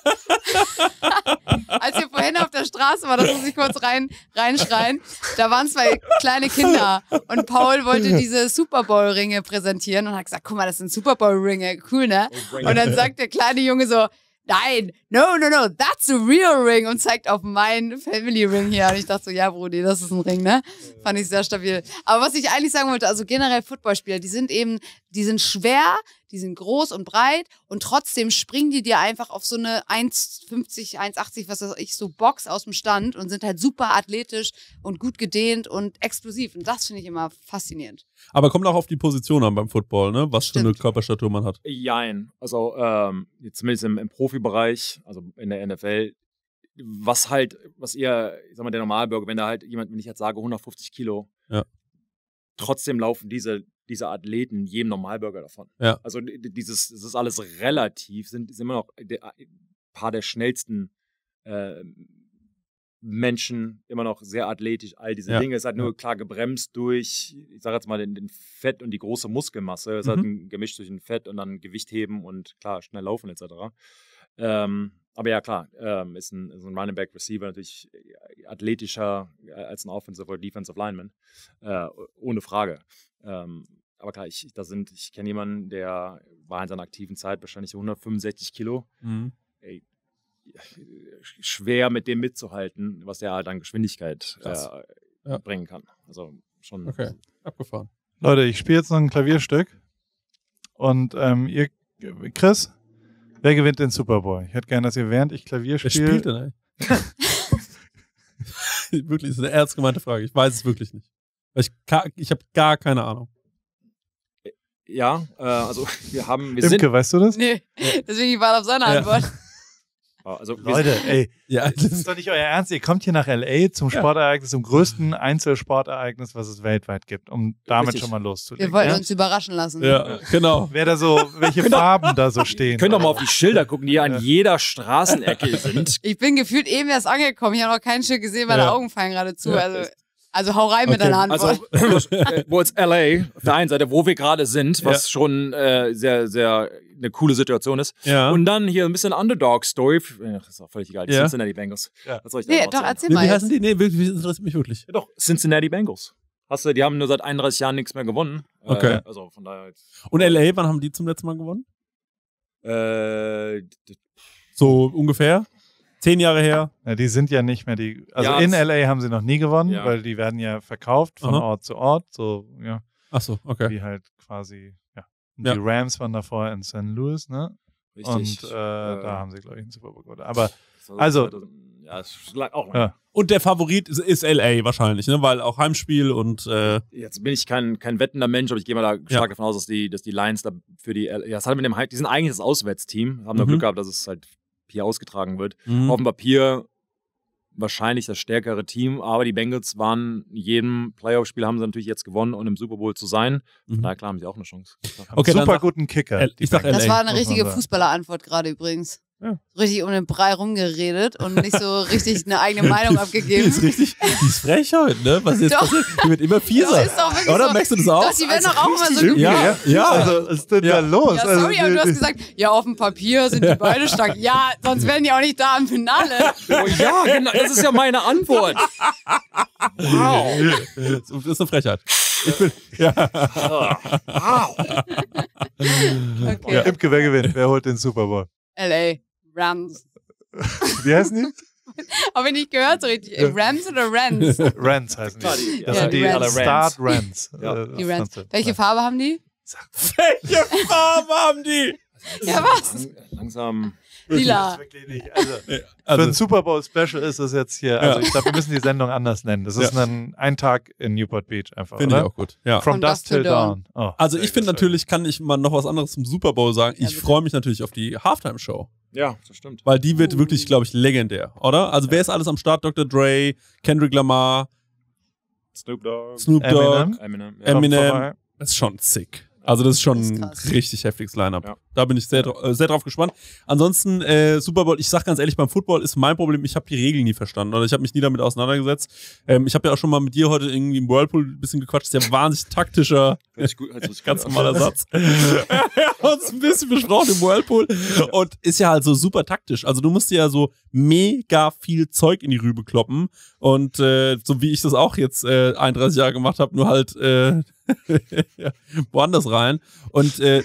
als wir vorhin auf der Straße waren, das muss ich kurz rein, reinschreien, da waren zwei kleine Kinder und Paul wollte diese Super Bowl-Ringe präsentieren und hat gesagt, guck mal, das sind Super Bowl-Ringe, cool, ne? Und dann sagt der kleine Junge so, nein, no, no, no, that's a real ring und zeigt auf meinen Family Ring hier. Und ich dachte so, ja, Brudi, das ist ein Ring, ne? Fand ich sehr stabil. Aber was ich eigentlich sagen wollte, also generell Footballspieler, die sind eben, die sind schwer, die sind groß und breit und trotzdem springen die dir einfach auf so eine 1,50, 1,80, was weiß ich, so Box aus dem Stand und sind halt super athletisch und gut gedehnt und explosiv. Und das finde ich immer faszinierend. Aber kommt auch auf die Position an beim Football, ne? Was für eine Stimmt. Körperstatur man hat. Jein. Also ähm, jetzt zumindest im, im Profibereich, also in der NFL, was halt, was ihr, ich sag mal, der Normalbürger, wenn da halt jemand, wenn ich jetzt sage 150 Kilo, Ja. Trotzdem laufen diese, diese Athleten jedem Normalbürger davon. Ja. Also dieses, das ist alles relativ, sind, sind immer noch ein paar der schnellsten äh, Menschen, immer noch sehr athletisch, all diese Ja. Dinge. Es hat nur klar gebremst durch, ich sage jetzt mal, den, den Fett und die große Muskelmasse. Es hat Mhm. ein Gemisch zwischen Fett und dann Gewicht heben und klar, schnell laufen etc. Ähm, aber ja, klar, ähm, ist, ein, ist ein Running Back Receiver natürlich äh, athletischer äh, als ein Offensive oder Defensive Lineman. Äh, ohne Frage. Ähm, aber klar, ich, da sind, ich kenne jemanden, der war in seiner aktiven Zeit wahrscheinlich so 165 Kilo. Mhm. Ey, schwer mit dem mitzuhalten, was der halt an Geschwindigkeit äh, Ja. bringen kann. Also schon. Okay, abgefahren. Leute, ich spiele jetzt noch ein Klavierstück. Und ähm, ihr, Chris, wer gewinnt den Super Bowl? Ich hätte gerne, dass ihr während ich Klavier Wer spiele. spielt denn, ey? (laughs) (laughs) wirklich, das ist eine ernst gemeinte Frage. Ich weiß es wirklich nicht. Ich ich habe gar keine Ahnung. Ja, äh, also (laughs) wir haben, wir Imke, sind, weißt du das? Nee, deswegen ich war auf seine Ja. Antwort. (laughs) also wir Leute, ey, (laughs) Ja, das ist doch nicht euer Ernst. Ihr kommt hier nach L.A. zum. Sportereignis, zum größten Einzelsportereignis, was es weltweit gibt, um damit Richtig. schon mal loszulegen. Wir wollten ja? uns überraschen lassen. ja, genau. Wer da so, welche Farben da so stehen. können doch mal auf die Schilder gucken, die an Ja. jeder Straßenecke sind. Ich bin gefühlt eben erst angekommen. Ich habe noch kein Schild gesehen, meine Ja. Augen fallen gerade zu. Ja. Also, also hau rein mit Okay. deiner Antwort. Also, (laughs) äh, wo jetzt LA auf der einen Seite, wo wir gerade sind, was schon äh, sehr, sehr eine coole Situation ist. Ja. Und dann hier ein bisschen Underdog-Story. Ist auch völlig egal. Die Ja. Cincinnati Bengals. Ja. Was soll ich da nee, doch, erzählen? erzähl mal wie jetzt. heißen die? Nee, wirklich, das interessiert mich wirklich. Ja, doch, Cincinnati Bengals. Hast du, die haben nur seit 31 Jahren nichts mehr gewonnen. Okay. Äh, also von daher jetzt. Und LA, wann haben die zum letzten Mal gewonnen? Äh, So ungefähr? Zehn Jahre her? Ja, die sind ja nicht mehr die. Also Ja, in LA haben sie noch nie gewonnen, Ja. weil die werden ja verkauft von Aha. Ort zu Ort. So, ja, Ach so, okay. wie halt quasi, ja. Die Rams waren davor in St. Louis, ne? richtig. Und äh, da haben sie, glaube ich, einen Super Bowl gewonnen. Aber So also- 2000 ja, lang- auch lang. Ja. Und der Favorit ist, ist LA wahrscheinlich, ne? Weil auch Heimspiel und äh, Jetzt bin ich kein, kein wettender Mensch, aber ich gehe mal da stark Ja. davon aus, dass die, dass die Lions da für die, ja, das hat mit dem, Heim- die sind eigentlich das Auswärtsteam, haben nur Mhm. Glück gehabt, dass es halt hier ausgetragen wird. mh, Auf dem Papier wahrscheinlich das stärkere Team, aber die Bengals waren in jedem Playoff-Spiel haben sie natürlich jetzt gewonnen und im Super Bowl zu sein. Mhm. daher klar haben sie auch eine Chance. Okay, super guten Kicker. L- ich sag Das war eine richtige. Fußballerantwort gerade übrigens. Ja. Richtig um den Brei rumgeredet und nicht so richtig eine eigene (laughs) Meinung Die abgegeben. ist richtig, die ist frech heute, ne? Was jetzt Doch. passiert? Die wird immer fieser. Das ist doch wirklich Oder so. merkst du das auch? Doch, die werden doch auch immer so Imke, Ja, ja. Also, was ist denn Ja. da los? Ja, Also, sorry, aber du hast die- gesagt, ja, auf dem Papier sind die beide stark. Ja, sonst wären die auch nicht da im Finale. Oh ja, genau, das ist ja meine Antwort. Wow. Das ist eine Frechheit. Ich bin, ja. wow. Okay. Ja. Imke, wer gewinnt? Wer holt den Super Bowl? LA. Rams. (laughs) Wie heißen die? (laughs) Habe ich nicht gehört so richtig. Äh, Rams oder Rams? (laughs) Rans heißen die. die- Das ja, sind die die Rams. Start Rans. Ja. Äh, Die Rams. Französisch. Welche Farbe haben die? Welche Farbe haben die? Ja, was? Lang, langsam. Lila. Nicht. Also, für Also, ein Super Bowl Special ist das jetzt hier. Also Ja. ich glaube, wir müssen die Sendung anders nennen. Das ist Ja. ein, ein Tag in Newport Beach einfach, finde ich auch gut. Ja. From, Dusk till Dawn. Oh, Also ich finde natürlich, kann ich mal noch was anderes zum Super Bowl sagen. Ja, Ich freue mich natürlich auf die Halftime-Show. Ja, das stimmt. Weil die wird wirklich, glaube ich, legendär, oder? Also wer ist alles am Start? Dr. Dre, Kendrick Lamar, Snoop Dogg. Snoop Dogg, Eminem. Eminem. Ja. Eminem. Das ist schon sick. Also das ist schon Das ist ein richtig heftiges Line-Up. Ja. Da bin ich sehr, äh, sehr drauf gespannt. Ansonsten, äh, Super Bowl, ich sag ganz ehrlich, beim Football ist mein Problem, ich habe die Regeln nie verstanden oder ich habe mich nie damit auseinandergesetzt. Ähm, ich habe ja auch schon mal mit dir heute irgendwie im Whirlpool ein bisschen gequatscht. Ist ja wahnsinnig taktischer, (laughs) gut, ganz normaler. Satz. Wir (laughs) haben (laughs) uns ein bisschen besprochen im Whirlpool und ist ja halt so super taktisch. Also du musst dir ja so mega viel Zeug in die Rübe kloppen und äh, so wie ich das auch jetzt äh, 31 Jahre gemacht habe, nur halt äh, woanders rein. Und äh,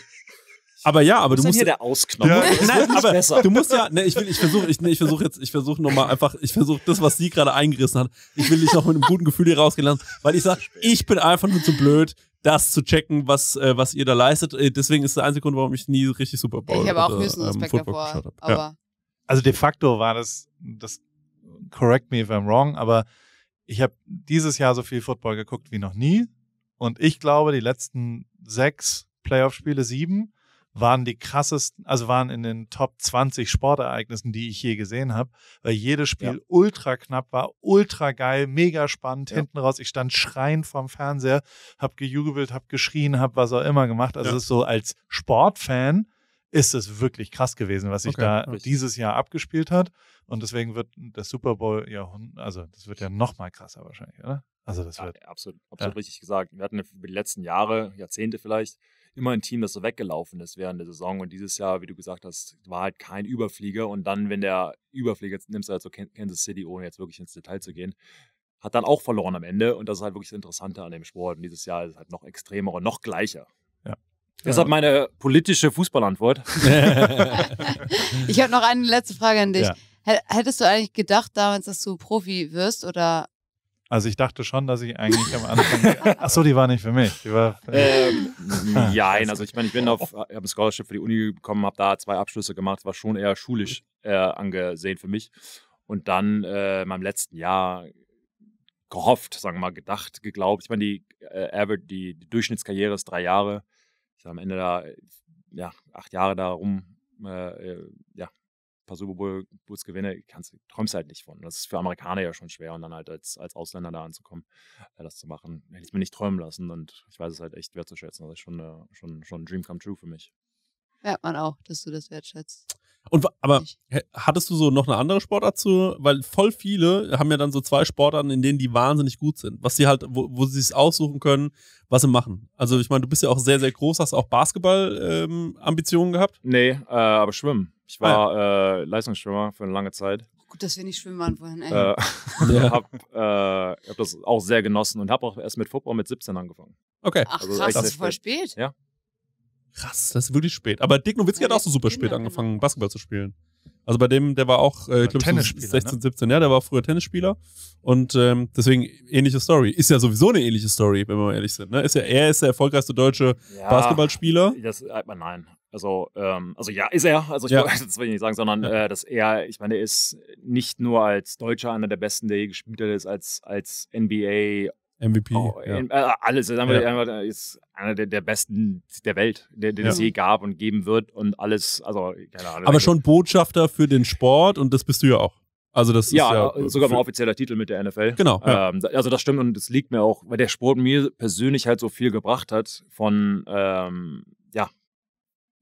aber ja, aber du musst hier der Ausknopf? Ja. Nein, aber besser. du musst ja, ne, ich will, ich versuche, ich, ne, ich versuche jetzt, ich versuche nochmal einfach, ich versuche das, was sie gerade eingerissen hat, ich will dich noch mit einem guten Gefühl hier rausgehen lassen, weil ich sage, ich bin einfach nur zu blöd, das zu checken, was, äh, was ihr da leistet. Äh, Deswegen ist der einzige Grund, warum ich nie richtig Super Bowl Ich habe auch höchsten ähm, Respekt Football davor. geschaut hab. Ja. Aber Also de facto war das, das correct me if I'm wrong, aber ich habe dieses Jahr so viel Football geguckt wie noch nie. Und ich glaube, die letzten sechs Playoff-Spiele, sieben, waren die krassesten, also waren in den Top 20 Sportereignissen, die ich je gesehen habe, weil jedes Spiel Ja. ultra knapp war, ultra geil, mega spannend, Ja. hinten raus. Ich stand schreiend vorm Fernseher, hab gejubelt, hab geschrien, hab was auch immer gemacht. Also Ja. es ist so als Sportfan ist es wirklich krass gewesen, was sich Okay, da richtig. dieses Jahr abgespielt hat. Und deswegen wird der Super Bowl ja, also das wird ja noch mal krasser wahrscheinlich, oder? Also das Ja, wird. absolut, absolut richtig gesagt. Wir hatten über die letzten Jahre, Jahrzehnte vielleicht, immer ein Team, das so weggelaufen ist während der Saison. Und dieses Jahr, wie du gesagt hast, war halt kein Überflieger. Und dann, wenn der Überflieger, jetzt nimmst du halt so Kansas City, ohne jetzt wirklich ins Detail zu gehen, hat dann auch verloren am Ende. Und das ist halt wirklich das Interessante an dem Sport. Und dieses Jahr ist es halt noch extremer und noch gleicher. Ja. Deshalb meine politische Fußballantwort. (laughs) Ich habe noch eine letzte Frage an dich. Ja. Hä- Hättest du eigentlich gedacht damals, dass du Profi wirst oder Also ich dachte schon, dass ich eigentlich am Anfang. (laughs) Ach so, die war nicht für mich. Die war. Für Ähm, (laughs) nein, also ich meine, ich bin auf, ich habe ein Scholarship für die Uni bekommen, habe da zwei Abschlüsse gemacht, war schon eher schulisch äh, angesehen für mich. Und dann äh, in meinem letzten Jahr gehofft, sagen wir mal, gedacht, geglaubt. Ich meine, die, äh, Average, die, die Durchschnittskarriere ist drei Jahre. Ich sag, am Ende da, ja, acht Jahre da rum, äh, äh, ja, paar Super Bowl Bulls gewinne, kannst, du träumst halt nicht von. Das ist für Amerikaner ja schon schwer und dann halt als, als Ausländer da anzukommen, äh, das zu machen, hätte ich mir nicht träumen lassen und ich weiß es halt echt wertzuschätzen. Das ist schon, äh, schon, schon ein Dream come true für mich. merkt man auch, dass du das wertschätzt? Und aber hattest du so noch eine andere Sportart zu? Weil voll viele haben ja dann so zwei Sportarten, in denen die wahnsinnig gut sind, was sie halt, wo, wo sie sich aussuchen können, was sie machen. Also ich meine, du bist ja auch sehr, sehr groß, hast auch Basketball-Ambitionen gehabt. Nee, äh, aber Schwimmen. Ich war äh, Leistungsschwimmer für eine lange Zeit. Gut, dass wir nicht schwimmen waren vorhin. Ey. Äh, (laughs) Ja. habe äh, hab das auch sehr genossen und habe auch erst mit Football mit 17 angefangen. Okay. Ach also krass, das ist voll spät. spät. Krass, das ist wirklich spät. Aber Dick Nowitzki Ja, hat auch so super spät genau. angefangen, Basketball zu spielen. Also bei dem, der war auch, äh, ich glaube, so Tennisspieler, 16, ne? 17, ja, der war früher Tennisspieler. Und ähm, deswegen ähnliche Story. Ist ja sowieso eine ähnliche Story, wenn wir mal ehrlich sind. Ne? Ist ja, er ist der erfolgreichste deutsche Ja, Basketballspieler. Das, äh, nein. Also, ähm, also ja, ist er. Also ich Ja. (laughs) das will ich nicht sagen, sondern äh, dass er, ich meine, er ist nicht nur als Deutscher einer der besten, der je gespielt hat, ist als, als NBA MVP. Oh, ja. in- äh, alles. Ist, einfach, Ja. ist einer der, der besten der Welt, der, den Ja. es je gab und geben wird und alles, also keine Ahnung. Aber schon Botschafter für den Sport und das bist du ja auch. Also das Ja, ist ja sogar mal offizieller Titel mit der NFL. Genau. Ähm, also das stimmt und das liegt mir auch, weil der Sport mir persönlich halt so viel gebracht hat von, ähm,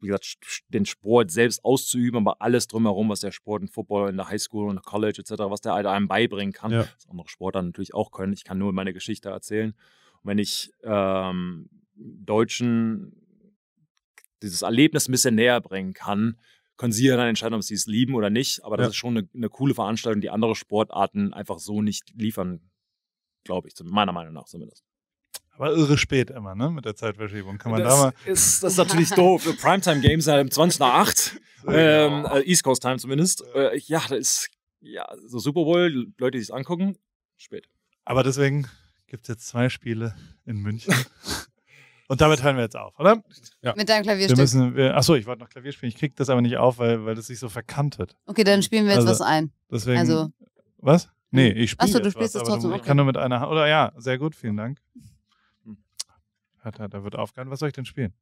wie gesagt, den Sport selbst auszuüben, aber alles drumherum, was der Sport in Football, in der Highschool und College etc., was der halt einem beibringen kann, Ja. was andere Sportler natürlich auch können. Ich kann nur meine Geschichte erzählen. Und wenn ich ähm, Deutschen dieses Erlebnis ein bisschen näher bringen kann, können sie ja dann entscheiden, ob sie es lieben oder nicht. Aber das Ja. ist schon eine, eine coole Veranstaltung, die andere Sportarten einfach so nicht liefern, glaube ich, meiner Meinung nach zumindest. Aber irre spät immer, ne? Mit der Zeitverschiebung. Kann man das, da mal. ist, das ist natürlich doof. (laughs) Primetime Games halt um 20 nach 8. Ähm, äh, East Coast Time zumindest. Äh, ja, das ist ja so Super Bowl, Leute, die sich angucken, spät. Aber deswegen gibt es jetzt zwei Spiele in München. (laughs) Und damit hören wir jetzt auf, oder? Mit deinem Wir Klavierstück. müssen, wir, achso, ich wollte noch Klavier spielen. Ich krieg das aber nicht auf, weil, weil das sich so verkantet. Okay, dann spielen wir jetzt Also- was ein. Deswegen. Also- Was? Nee, ich spiele. Ach so, du spielst was, es trotzdem, Ich okay. kann nur mit einer Hand. Oder ja, sehr gut, vielen Dank. Hm. Hat, hat, da wird aufgehört. Was soll ich denn spielen?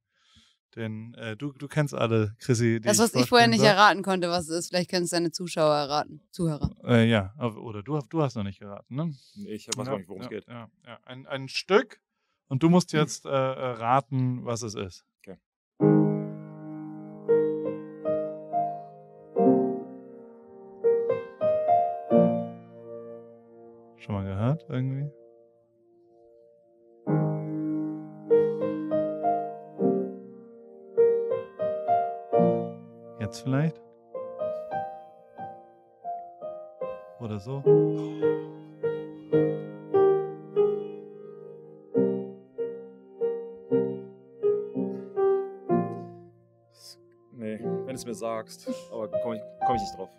Den, äh, du, du kennst alle, Chrissy. Die Das, was ich vorher vorstellen nicht soll. erraten konnte, was es ist, vielleicht können es deine Zuschauer erraten. Zuhörer. Äh, ja, oder du, du hast noch nicht geraten, ne? Ich weiß ja, gar nicht, worum ja, es geht. Ja, ja. Ein, ein Stück und du musst jetzt äh, äh, raten, was es ist. Okay. Schon mal gehört irgendwie? Jetzt vielleicht? Oder so? Nee, wenn du es mir sagst. Aber komme ich, komm ich nicht drauf.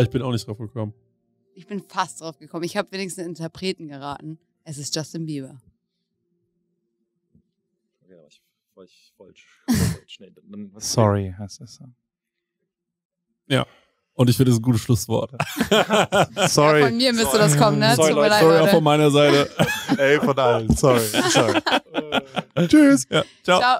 Ich bin auch nicht drauf gekommen. Ich bin fast drauf gekommen. Ich habe wenigstens einen Interpreten geraten. Es ist Justin Bieber. Da war ich, war ich falsch. (laughs) was- Sorry heißt es so. Und ich finde, das ist ein gutes Schlusswort. (laughs) Sorry. Ja, von mir müsste das kommen, ne? Sorry, Tut mir Leute, leid, sorry auch von meiner Seite. Ey, von allen. Sorry. Sorry. (laughs) Tschüss. Ja, ciao. Ciao.